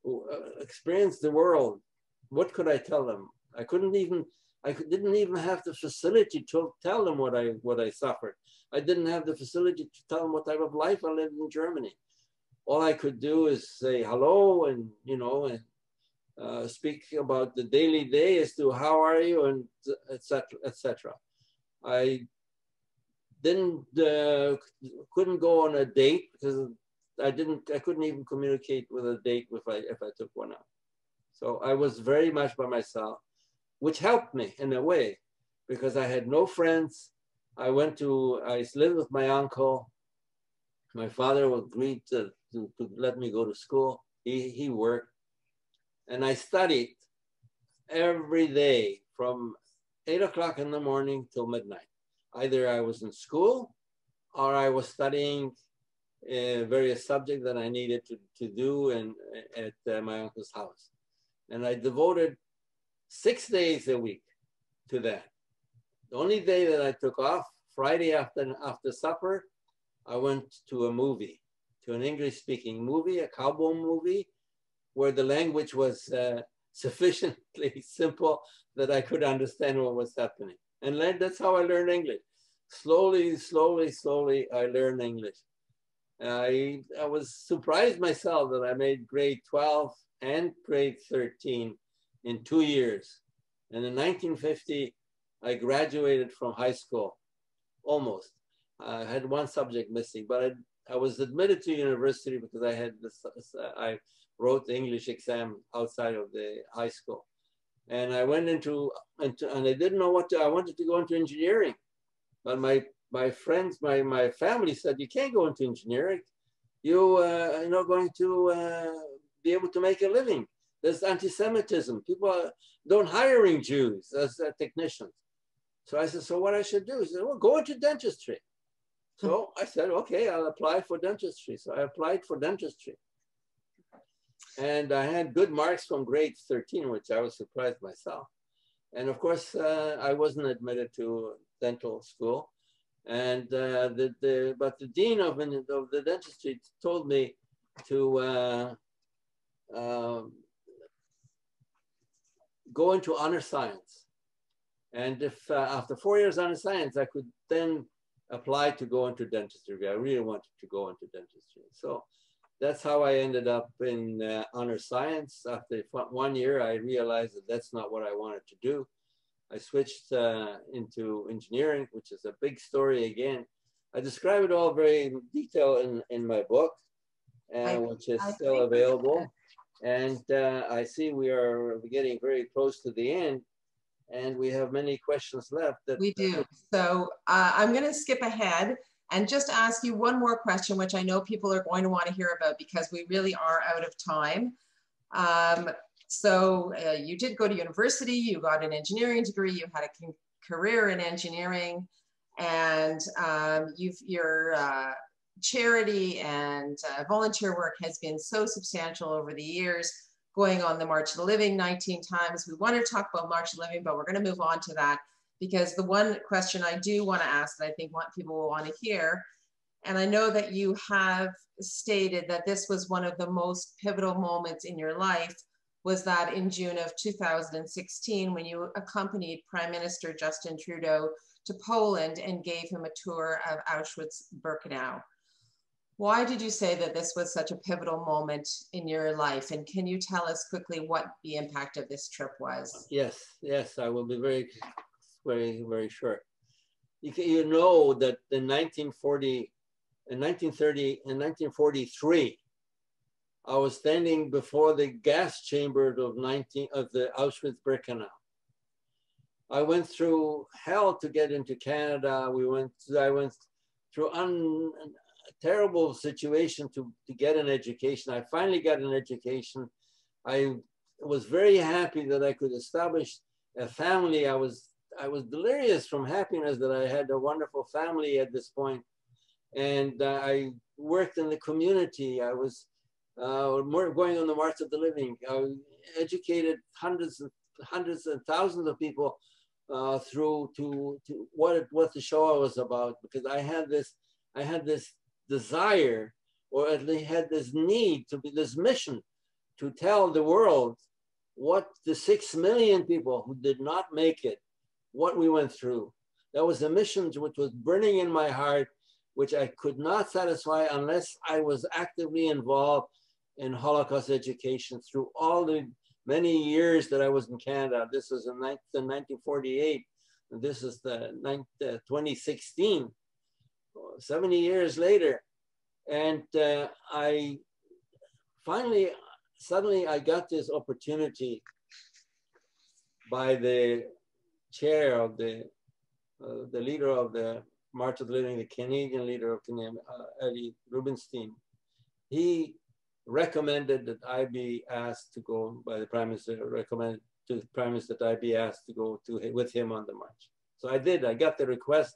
uh, experienced the world. What could I tell them? I couldn't even, I didn't even have the facility to tell them what I, what I suffered. I didn't have the facility to tell them what type of life I lived in Germany. All I could do is say hello and, you know, and uh, speak about the daily day as to how are you and etc. etc. I didn't uh, couldn't go on a date because I didn't I couldn't even communicate with a date if I if I took one out. So I was very much by myself, which helped me in a way because I had no friends. I went to I lived with my uncle. My father agreed to, to, to let me go to school. He he worked, and I studied every day from eight o'clock in the morning till midnight. Either I was in school or I was studying uh, various subjects that I needed to, to do in, at uh, my uncle's house. And I devoted six days a week to that. The only day that I took off, Friday after, after supper, I went to a movie, to an English speaking movie, a cowboy movie, where the language was uh, sufficiently simple that I could understand what was happening. And that's how I learned English. Slowly, slowly, slowly, I learned English. I, I was surprised myself that I made grade 12 and grade 13 in two years. And in 1950, I graduated from high school, almost. I had one subject missing, but I, I was admitted to university because I had this, I wrote the English exam outside of the high school. And I went into, into and I didn't know what to, I wanted to go into engineering. But my, my friends, my, my family said, you can't go into engineering. You uh, are not going to uh, be able to make a living. There's anti-Semitism. People are, don't hiring Jews as uh, technicians. So I said, so what I should do? He said, well, go into dentistry. So I said, okay, I'll apply for dentistry. So I applied for dentistry. And I had good marks from grade 13, which I was surprised myself. And of course, uh, I wasn't admitted to dental school. And uh, the, the, but the dean of, of the dentistry told me to uh, um, go into honor science. And if uh, after four years honor science, I could then apply to go into dentistry. I really wanted to go into dentistry. So that's how I ended up in uh, honor science. After one year, I realized that that's not what I wanted to do. I switched uh, into engineering, which is a big story again. I describe it all very in detail in, in my book, uh, which is I still available. And uh, I see we are getting very close to the end and we have many questions left. That, we do. So uh, I'm going to skip ahead and just ask you one more question, which I know people are going to want to hear about because we really are out of time. Um, so uh, you did go to university, you got an engineering degree, you had a career in engineering, and um, your uh, charity and uh, volunteer work has been so substantial over the years, going on the March of the Living 19 times. We want to talk about March of the Living, but we're going to move on to that because the one question I do want to ask that I think want people will want to hear, and I know that you have stated that this was one of the most pivotal moments in your life, was that in June of 2016 when you accompanied Prime Minister Justin Trudeau to Poland and gave him a tour of Auschwitz-Birkenau. Why did you say that this was such a pivotal moment in your life? And can you tell us quickly what the impact of this trip was? Yes, yes, I will be very very, very short. You, can, you know that in 1940, in 1930, in 1943, I was standing before the gas chamber of 19 of the Auschwitz-Birkenau. I went through hell to get into Canada. We went, I went through un, a terrible situation to, to get an education. I finally got an education. I was very happy that I could establish a family. I was I was delirious from happiness that I had a wonderful family at this point. And uh, I worked in the community. I was uh, going on the March of the Living. I educated hundreds and hundreds and thousands of people uh, through to, to what it, what the show was about because I had this I had this desire or at least had this need to be this mission to tell the world what the six million people who did not make it what we went through. That was a mission which was burning in my heart, which I could not satisfy unless I was actively involved in Holocaust education through all the many years that I was in Canada. This was in 1948, and this is the 2016. 70 years later. And uh, I finally, suddenly I got this opportunity by the chair of the, uh, the leader of the March of the Living, the Canadian leader of Canadian, uh, Eddie Rubinstein. He recommended that I be asked to go by the Prime Minister, recommended to the Prime Minister that I be asked to go to with him on the march. So I did, I got the request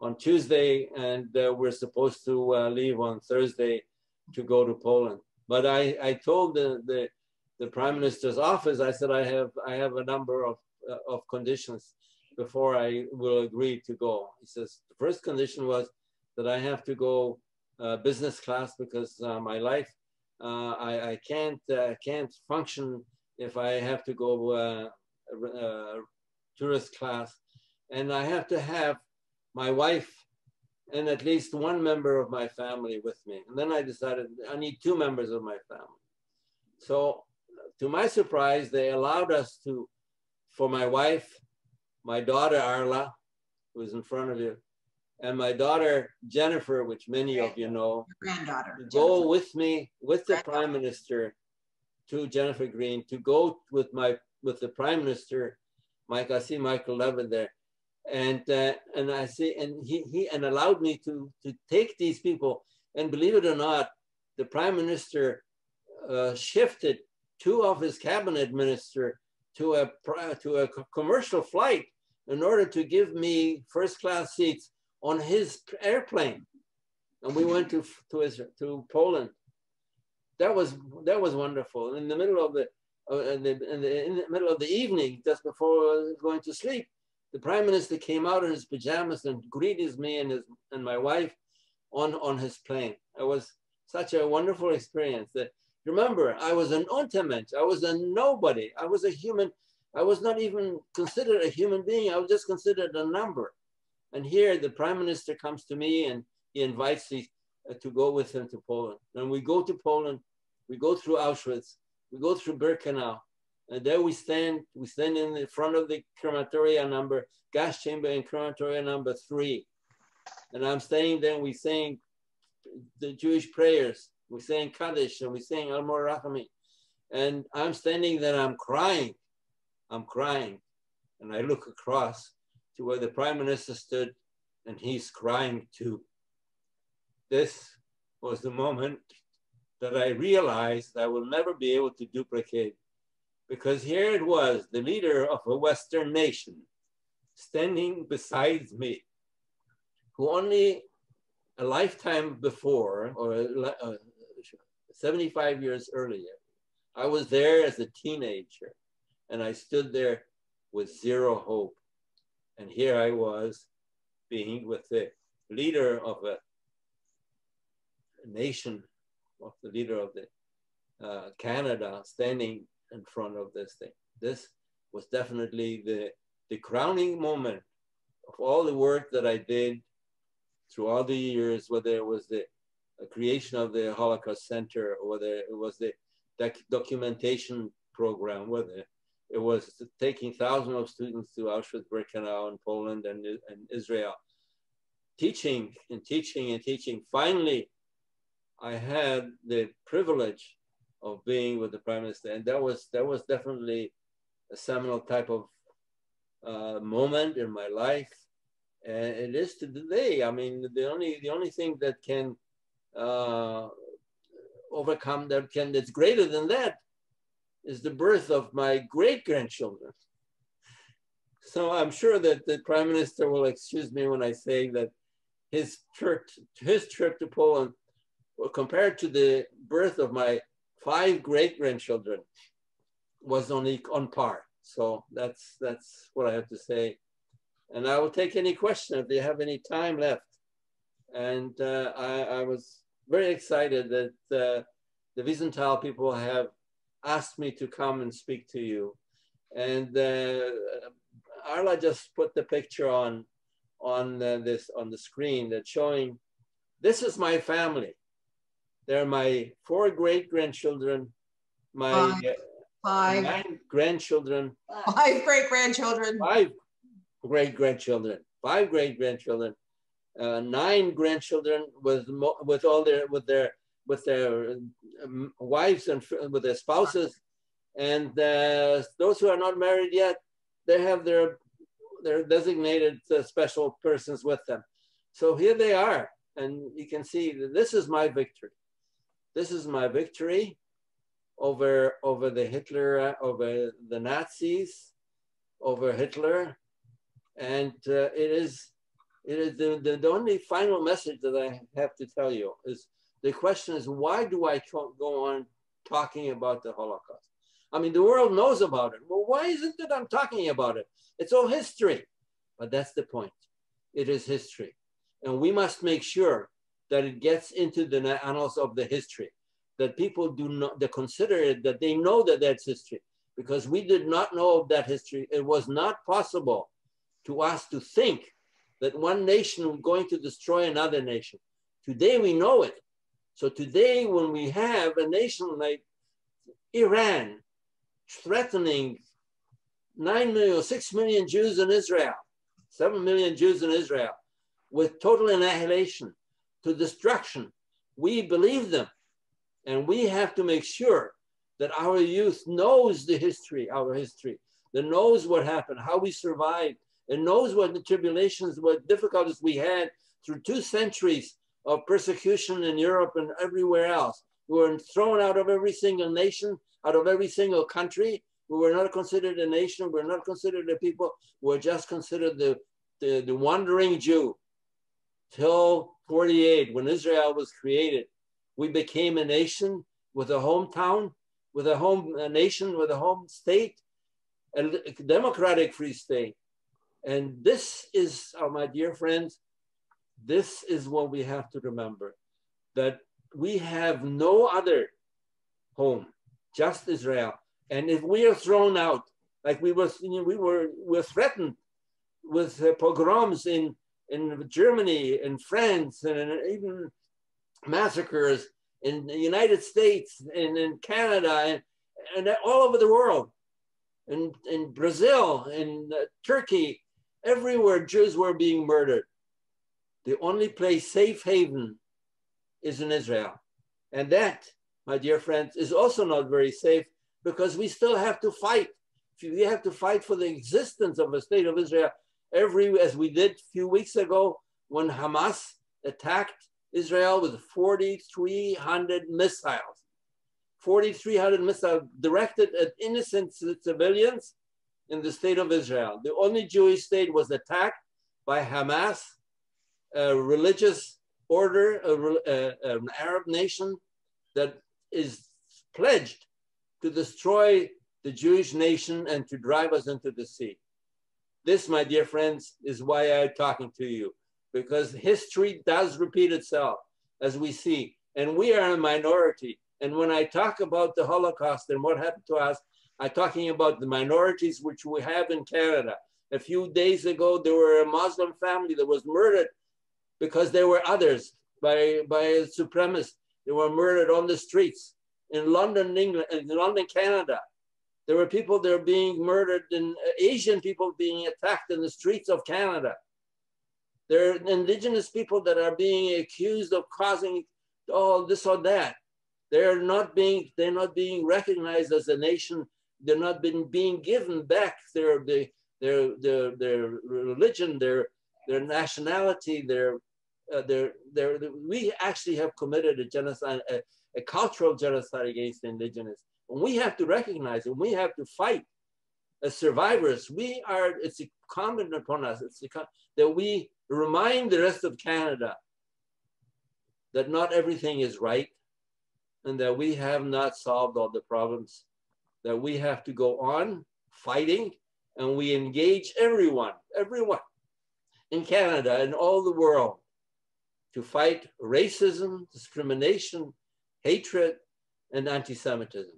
on Tuesday and uh, we're supposed to uh, leave on Thursday to go to Poland. But I, I told the, the, the Prime Minister's office, I said, I have, I have a number of, of conditions before I will agree to go. He says, the first condition was that I have to go uh, business class because uh, my life, uh, I, I can't, can't function if I have to go tourist class. And I have to have my wife and at least one member of my family with me. And then I decided I need two members of my family. So to my surprise, they allowed us to, for my wife, my daughter Arla, who's in front of you, and my daughter Jennifer, which many of you know, granddaughter, go Jennifer. with me with the prime minister to Jennifer Green to go with my with the prime minister, Mike. I see Michael Levitt there, and uh, and I see and he he and allowed me to to take these people and believe it or not, the prime minister uh, shifted two of his cabinet minister to a to a commercial flight in order to give me first class seats on his airplane, and we went to to Israel, to Poland. That was that was wonderful. In the middle of the, uh, in, the, in, the, in the middle of the evening, just before going to sleep, the prime minister came out in his pajamas and greeted me and his and my wife on on his plane. It was such a wonderful experience. That remember, I was an untermensch. I was a nobody. I was a human. I was not even considered a human being. I was just considered a number. And here, the prime minister comes to me and he invites me uh, to go with him to Poland. And we go to Poland. We go through Auschwitz. We go through Birkenau. And there we stand, we stand in the front of the crematoria number, gas chamber in crematoria number three. And I'm standing there, we sing the Jewish prayers, we saying Kaddish, and we saying Al Rachami. And I'm standing there, I'm crying, I'm crying. And I look across to where the prime minister stood, and he's crying too. This was the moment that I realized I will never be able to duplicate because here it was, the leader of a Western nation, standing beside me, who only a lifetime before, or uh, 75 years earlier, I was there as a teenager and I stood there with zero hope. And here I was being with the leader of a, nation, of the leader of the uh, Canada, standing in front of this thing. This was definitely the, the crowning moment of all the work that I did throughout the years, whether it was the creation of the Holocaust Center, or whether it was the doc documentation program, whether it was taking thousands of students to Auschwitz-Birkenau in Poland and, and Israel, teaching and teaching and teaching. Finally, I had the privilege of being with the prime minister, and that was that was definitely a seminal type of uh, moment in my life, and it is to today. I mean, the only the only thing that can uh, overcome that can that's greater than that is the birth of my great grandchildren. So I'm sure that the prime minister will excuse me when I say that his trip his trip to Poland, compared to the birth of my five great grandchildren was only on par. So that's that's what I have to say. And I will take any question if they have any time left. And uh, I, I, was very excited that uh, the Wiesenthal people have asked me to come and speak to you. And uh, Arla just put the picture on on uh, this on the screen that's showing this is my family. They're my four great grandchildren, my five, uh, five. nine grandchildren, five great grandchildren, five great grandchildren, five great grandchildren, uh, nine grandchildren with with all their with their with their um, wives and with their spouses, and uh, those who are not married yet, they have their their designated uh, special persons with them. So here they are, and you can see this is my victory. This is my victory over over the Hitler, uh, over the Nazis, over Hitler, and uh, it is it is the, the, the only final message that I have to tell you is the question is why do I go on talking about the Holocaust? I mean, the world knows about it. Well, why isn't it I'm talking about it? It's all history. But that's the point. It is history. And we must make sure that it gets into the annals of the history, that people do not consider it, that they know that that's history. Because we did not know of that history. It was not possible to us to think that one nation was going to destroy another nation. Today we know it. So today when we have a nation like Iran threatening 9 million, 6 million Jews in Israel, 7 million Jews in Israel, with total annihilation to destruction, we believe them. And we have to make sure that our youth knows the history, our history, that knows what happened, how we survived, and knows what the tribulations, what difficulties we had through two centuries of persecution in Europe and everywhere else. We were thrown out of every single nation, out of every single country. We were not considered a nation. We were not considered a people. We were just considered the, the, the wandering Jew. Till 48, when Israel was created, we became a nation with a hometown, with a home a nation, with a home state, a democratic free state. And this is, uh, my dear friends, this is what we have to remember that we have no other home, just Israel. And if we are thrown out, like we were, you know, we were, were threatened with uh, pogroms in, in Germany and France and even massacres in the United States and in Canada and, and all over the world, in, in Brazil, in uh, Turkey, Everywhere Jews were being murdered. The only place safe haven is in Israel. And that, my dear friends, is also not very safe because we still have to fight. We have to fight for the existence of a state of Israel every, as we did a few weeks ago when Hamas attacked Israel with 4,300 missiles. 4,300 missiles directed at innocent civilians in the state of Israel. The only Jewish state was attacked by Hamas, a religious order, a, a, an Arab nation that is pledged to destroy the Jewish nation and to drive us into the sea. This, my dear friends, is why I'm talking to you, because history does repeat itself, as we see, and we are a minority. And when I talk about the Holocaust and what happened to us, I'm talking about the minorities which we have in Canada. A few days ago, there were a Muslim family that was murdered because there were others by, by supremacists. They were murdered on the streets in London, England, in London, Canada. There were people that are being murdered and Asian people being attacked in the streets of Canada. There are indigenous people that are being accused of causing all this or that. They're not being, they're not being recognized as a nation they're not been being given back their their their their, religion, their their nationality, their uh, their, their, we actually have committed a genocide, a, a, cultural genocide against the indigenous. And we have to recognize it. We have to fight as survivors. We are, it's incumbent upon us it's that we remind the rest of Canada that not everything is right and that we have not solved all the problems that we have to go on fighting and we engage everyone, everyone in Canada and all the world to fight racism, discrimination, hatred, and anti-Semitism.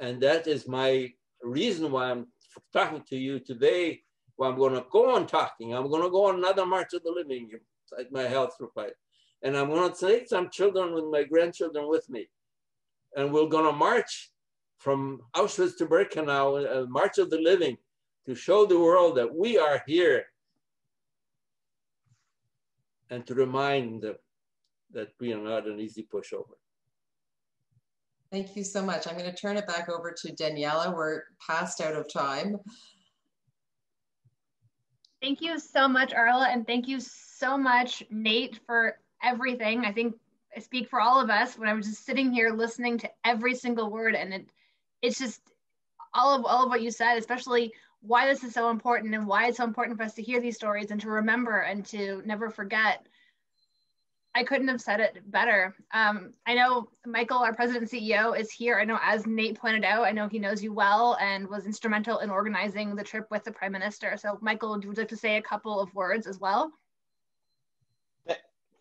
And that is my reason why I'm talking to you today. Why I'm going to go on talking. I'm going to go on another March of the Living, like my health required. And I'm going to take some children with my grandchildren with me. And we're going to march from Auschwitz to Birkenau, a March of the Living, to show the world that we are here and to remind them that we are not an easy pushover. Thank you so much. I'm going to turn it back over to Daniela. We're past out of time. Thank you so much, Arla, and thank you so much, Nate, for everything. I think I speak for all of us when I was just sitting here listening to every single word, and it, it's just all of all of what you said, especially why this is so important and why it's so important for us to hear these stories and to remember and to never forget. I couldn't have said it better. Um, I know Michael, our president CEO, is here. I know, as Nate pointed out, I know he knows you well and was instrumental in organizing the trip with the prime minister. So, Michael, would you like to say a couple of words as well?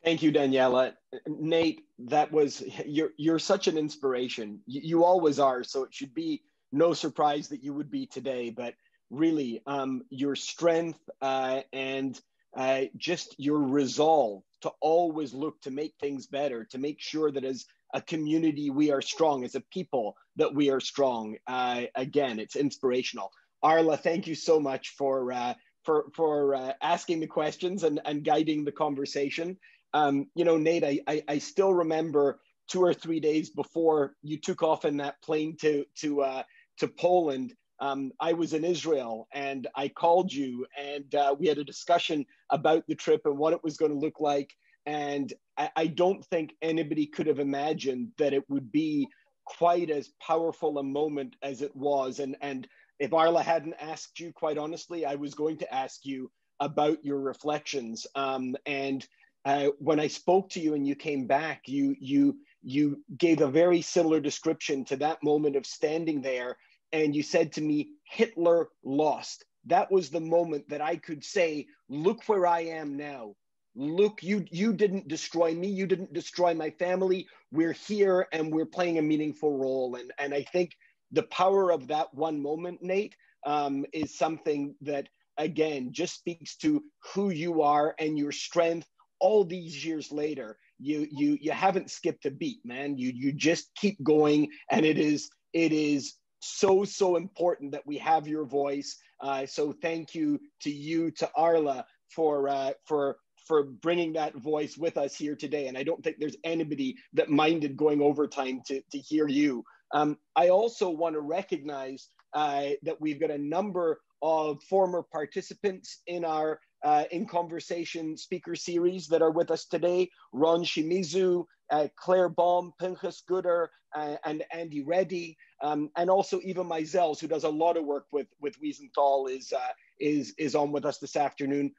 Thank you, Daniela. Nate, that was you're you're such an inspiration. You, you always are. So it should be no surprise that you would be today. But really, um, your strength uh, and uh, just your resolve to always look to make things better, to make sure that as a community we are strong, as a people that we are strong. Uh, again, it's inspirational. Arla, thank you so much for uh, for for uh, asking the questions and, and guiding the conversation. Um, you know, Nate, I, I, I still remember two or three days before you took off in that plane to to uh, to Poland um, I was in Israel and I called you and uh, we had a discussion about the trip and what it was going to look like. And I, I, don't think anybody could have imagined that it would be quite as powerful a moment as it was. And, and if Arla hadn't asked you, quite honestly, I was going to ask you about your reflections. Um, and uh, when I spoke to you and you came back, you, you, you gave a very similar description to that moment of standing there and you said to me, Hitler lost. That was the moment that I could say, look where I am now. Look, you you didn't destroy me, you didn't destroy my family. We're here and we're playing a meaningful role. And and I think the power of that one moment, Nate, um, is something that again just speaks to who you are and your strength all these years later you you you haven't skipped a beat man you you just keep going and it is it is so so important that we have your voice. Uh, so thank you to you to Arla for uh, for for bringing that voice with us here today. And I don't think there's anybody that minded going overtime to to hear you. Um, I also want to recognize uh, that we've got a number of former participants in our uh, in conversation speaker series that are with us today. Ron Shimizu, uh, Claire Baum, Pinchas Gutter, uh, and Andy Réti, um, and also Eva Meisels, who does a lot of work with, with Wiesenthal, is, uh, is, is on with us this afternoon.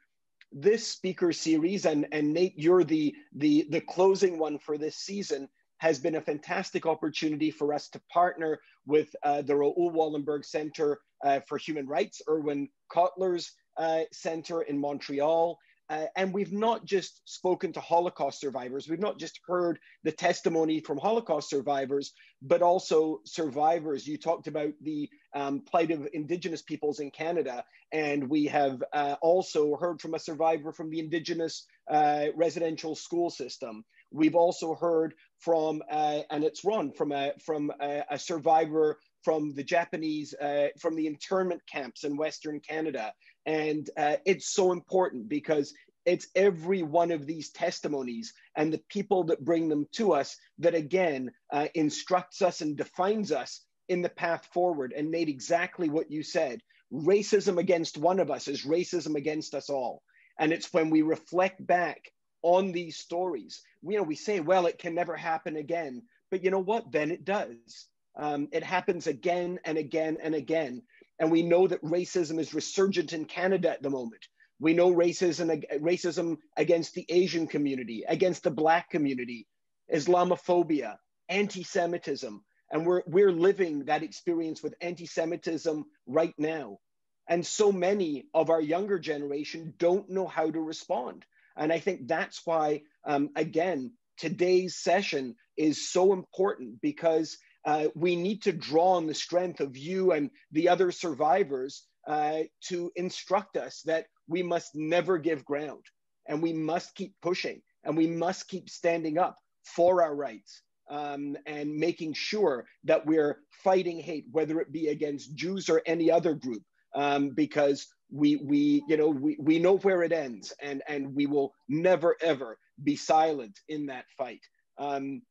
This speaker series, and, and Nate, you're the, the, the closing one for this season, has been a fantastic opportunity for us to partner with uh, the Raoul Wallenberg Center uh, for Human Rights, Irwin Cotler's uh, Center in Montreal, uh, and we've not just spoken to Holocaust survivors, we've not just heard the testimony from Holocaust survivors, but also survivors. You talked about the um, plight of Indigenous peoples in Canada, and we have uh, also heard from a survivor from the Indigenous uh, residential school system. We've also heard from, uh, and it's run from a, from a, a survivor from the Japanese, uh, from the internment camps in Western Canada. And uh, it's so important because it's every one of these testimonies and the people that bring them to us that again uh, instructs us and defines us in the path forward and made exactly what you said. Racism against one of us is racism against us all. And it's when we reflect back on these stories, you know, we say, well, it can never happen again. But you know what? Then it does. Um, it happens again and again and again. And we know that racism is resurgent in Canada at the moment. We know racism, racism against the Asian community, against the Black community, Islamophobia, anti Semitism. And we're, we're living that experience with anti Semitism right now. And so many of our younger generation don't know how to respond. And I think that's why, um, again, today's session is so important because uh, we need to draw on the strength of you and the other survivors uh, to instruct us that we must never give ground and we must keep pushing and we must keep standing up for our rights um, and making sure that we're fighting hate, whether it be against Jews or any other group, um, because we we you know we, we know where it ends and and we will never ever be silent in that fight. Um,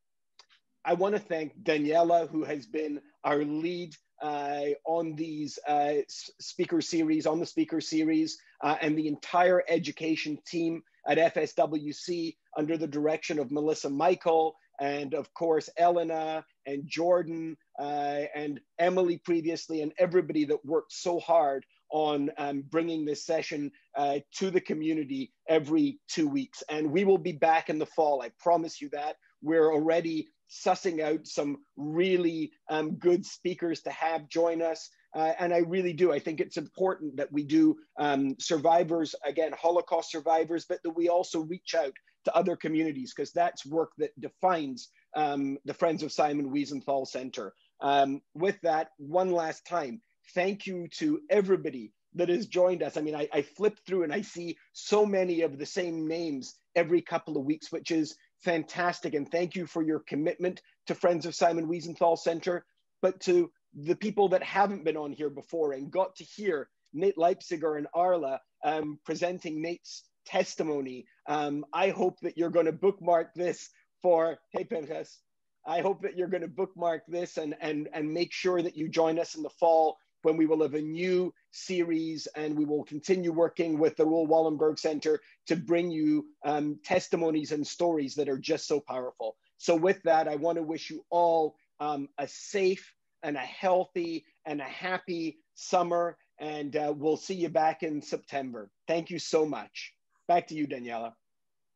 i want to thank daniela who has been our lead uh, on these uh, speaker series on the speaker series uh, and the entire education team at fswc under the direction of melissa michael and of course elena and jordan uh, and emily previously and everybody that worked so hard on um, bringing this session uh, to the community every two weeks. And we will be back in the fall. I promise you that. We're already sussing out some really um, good speakers to have join us. Uh, and I really do. I think it's important that we do um, survivors, again, Holocaust survivors, but that we also reach out to other communities because that's work that defines um, the Friends of Simon Wiesenthal Center. Um, with that, one last time, thank you to everybody that has joined us. I mean, I, I flip through and I see so many of the same names every couple of weeks, which is fantastic. And thank you for your commitment to Friends of Simon Wiesenthal Center, but to the people that haven't been on here before and got to hear Nate Leipciger and Arla um, presenting Nate's testimony. Um, I hope that you're going to bookmark this for, hey, Pinchas, I hope that you're going to bookmark this and, and, and make sure that you join us in the fall when we will have a new series and we will continue working with the Raoul Wallenberg Center to bring you um, testimonies and stories that are just so powerful. So, with that, I want to wish you all um, a safe and a healthy and a happy summer. And uh, we'll see you back in September. Thank you so much. Back to you, Daniela.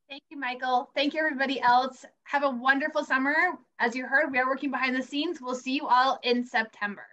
Thank you, Michael. Thank you, everybody else. Have a wonderful summer. As you heard, we are working behind the scenes. We'll see you all in September.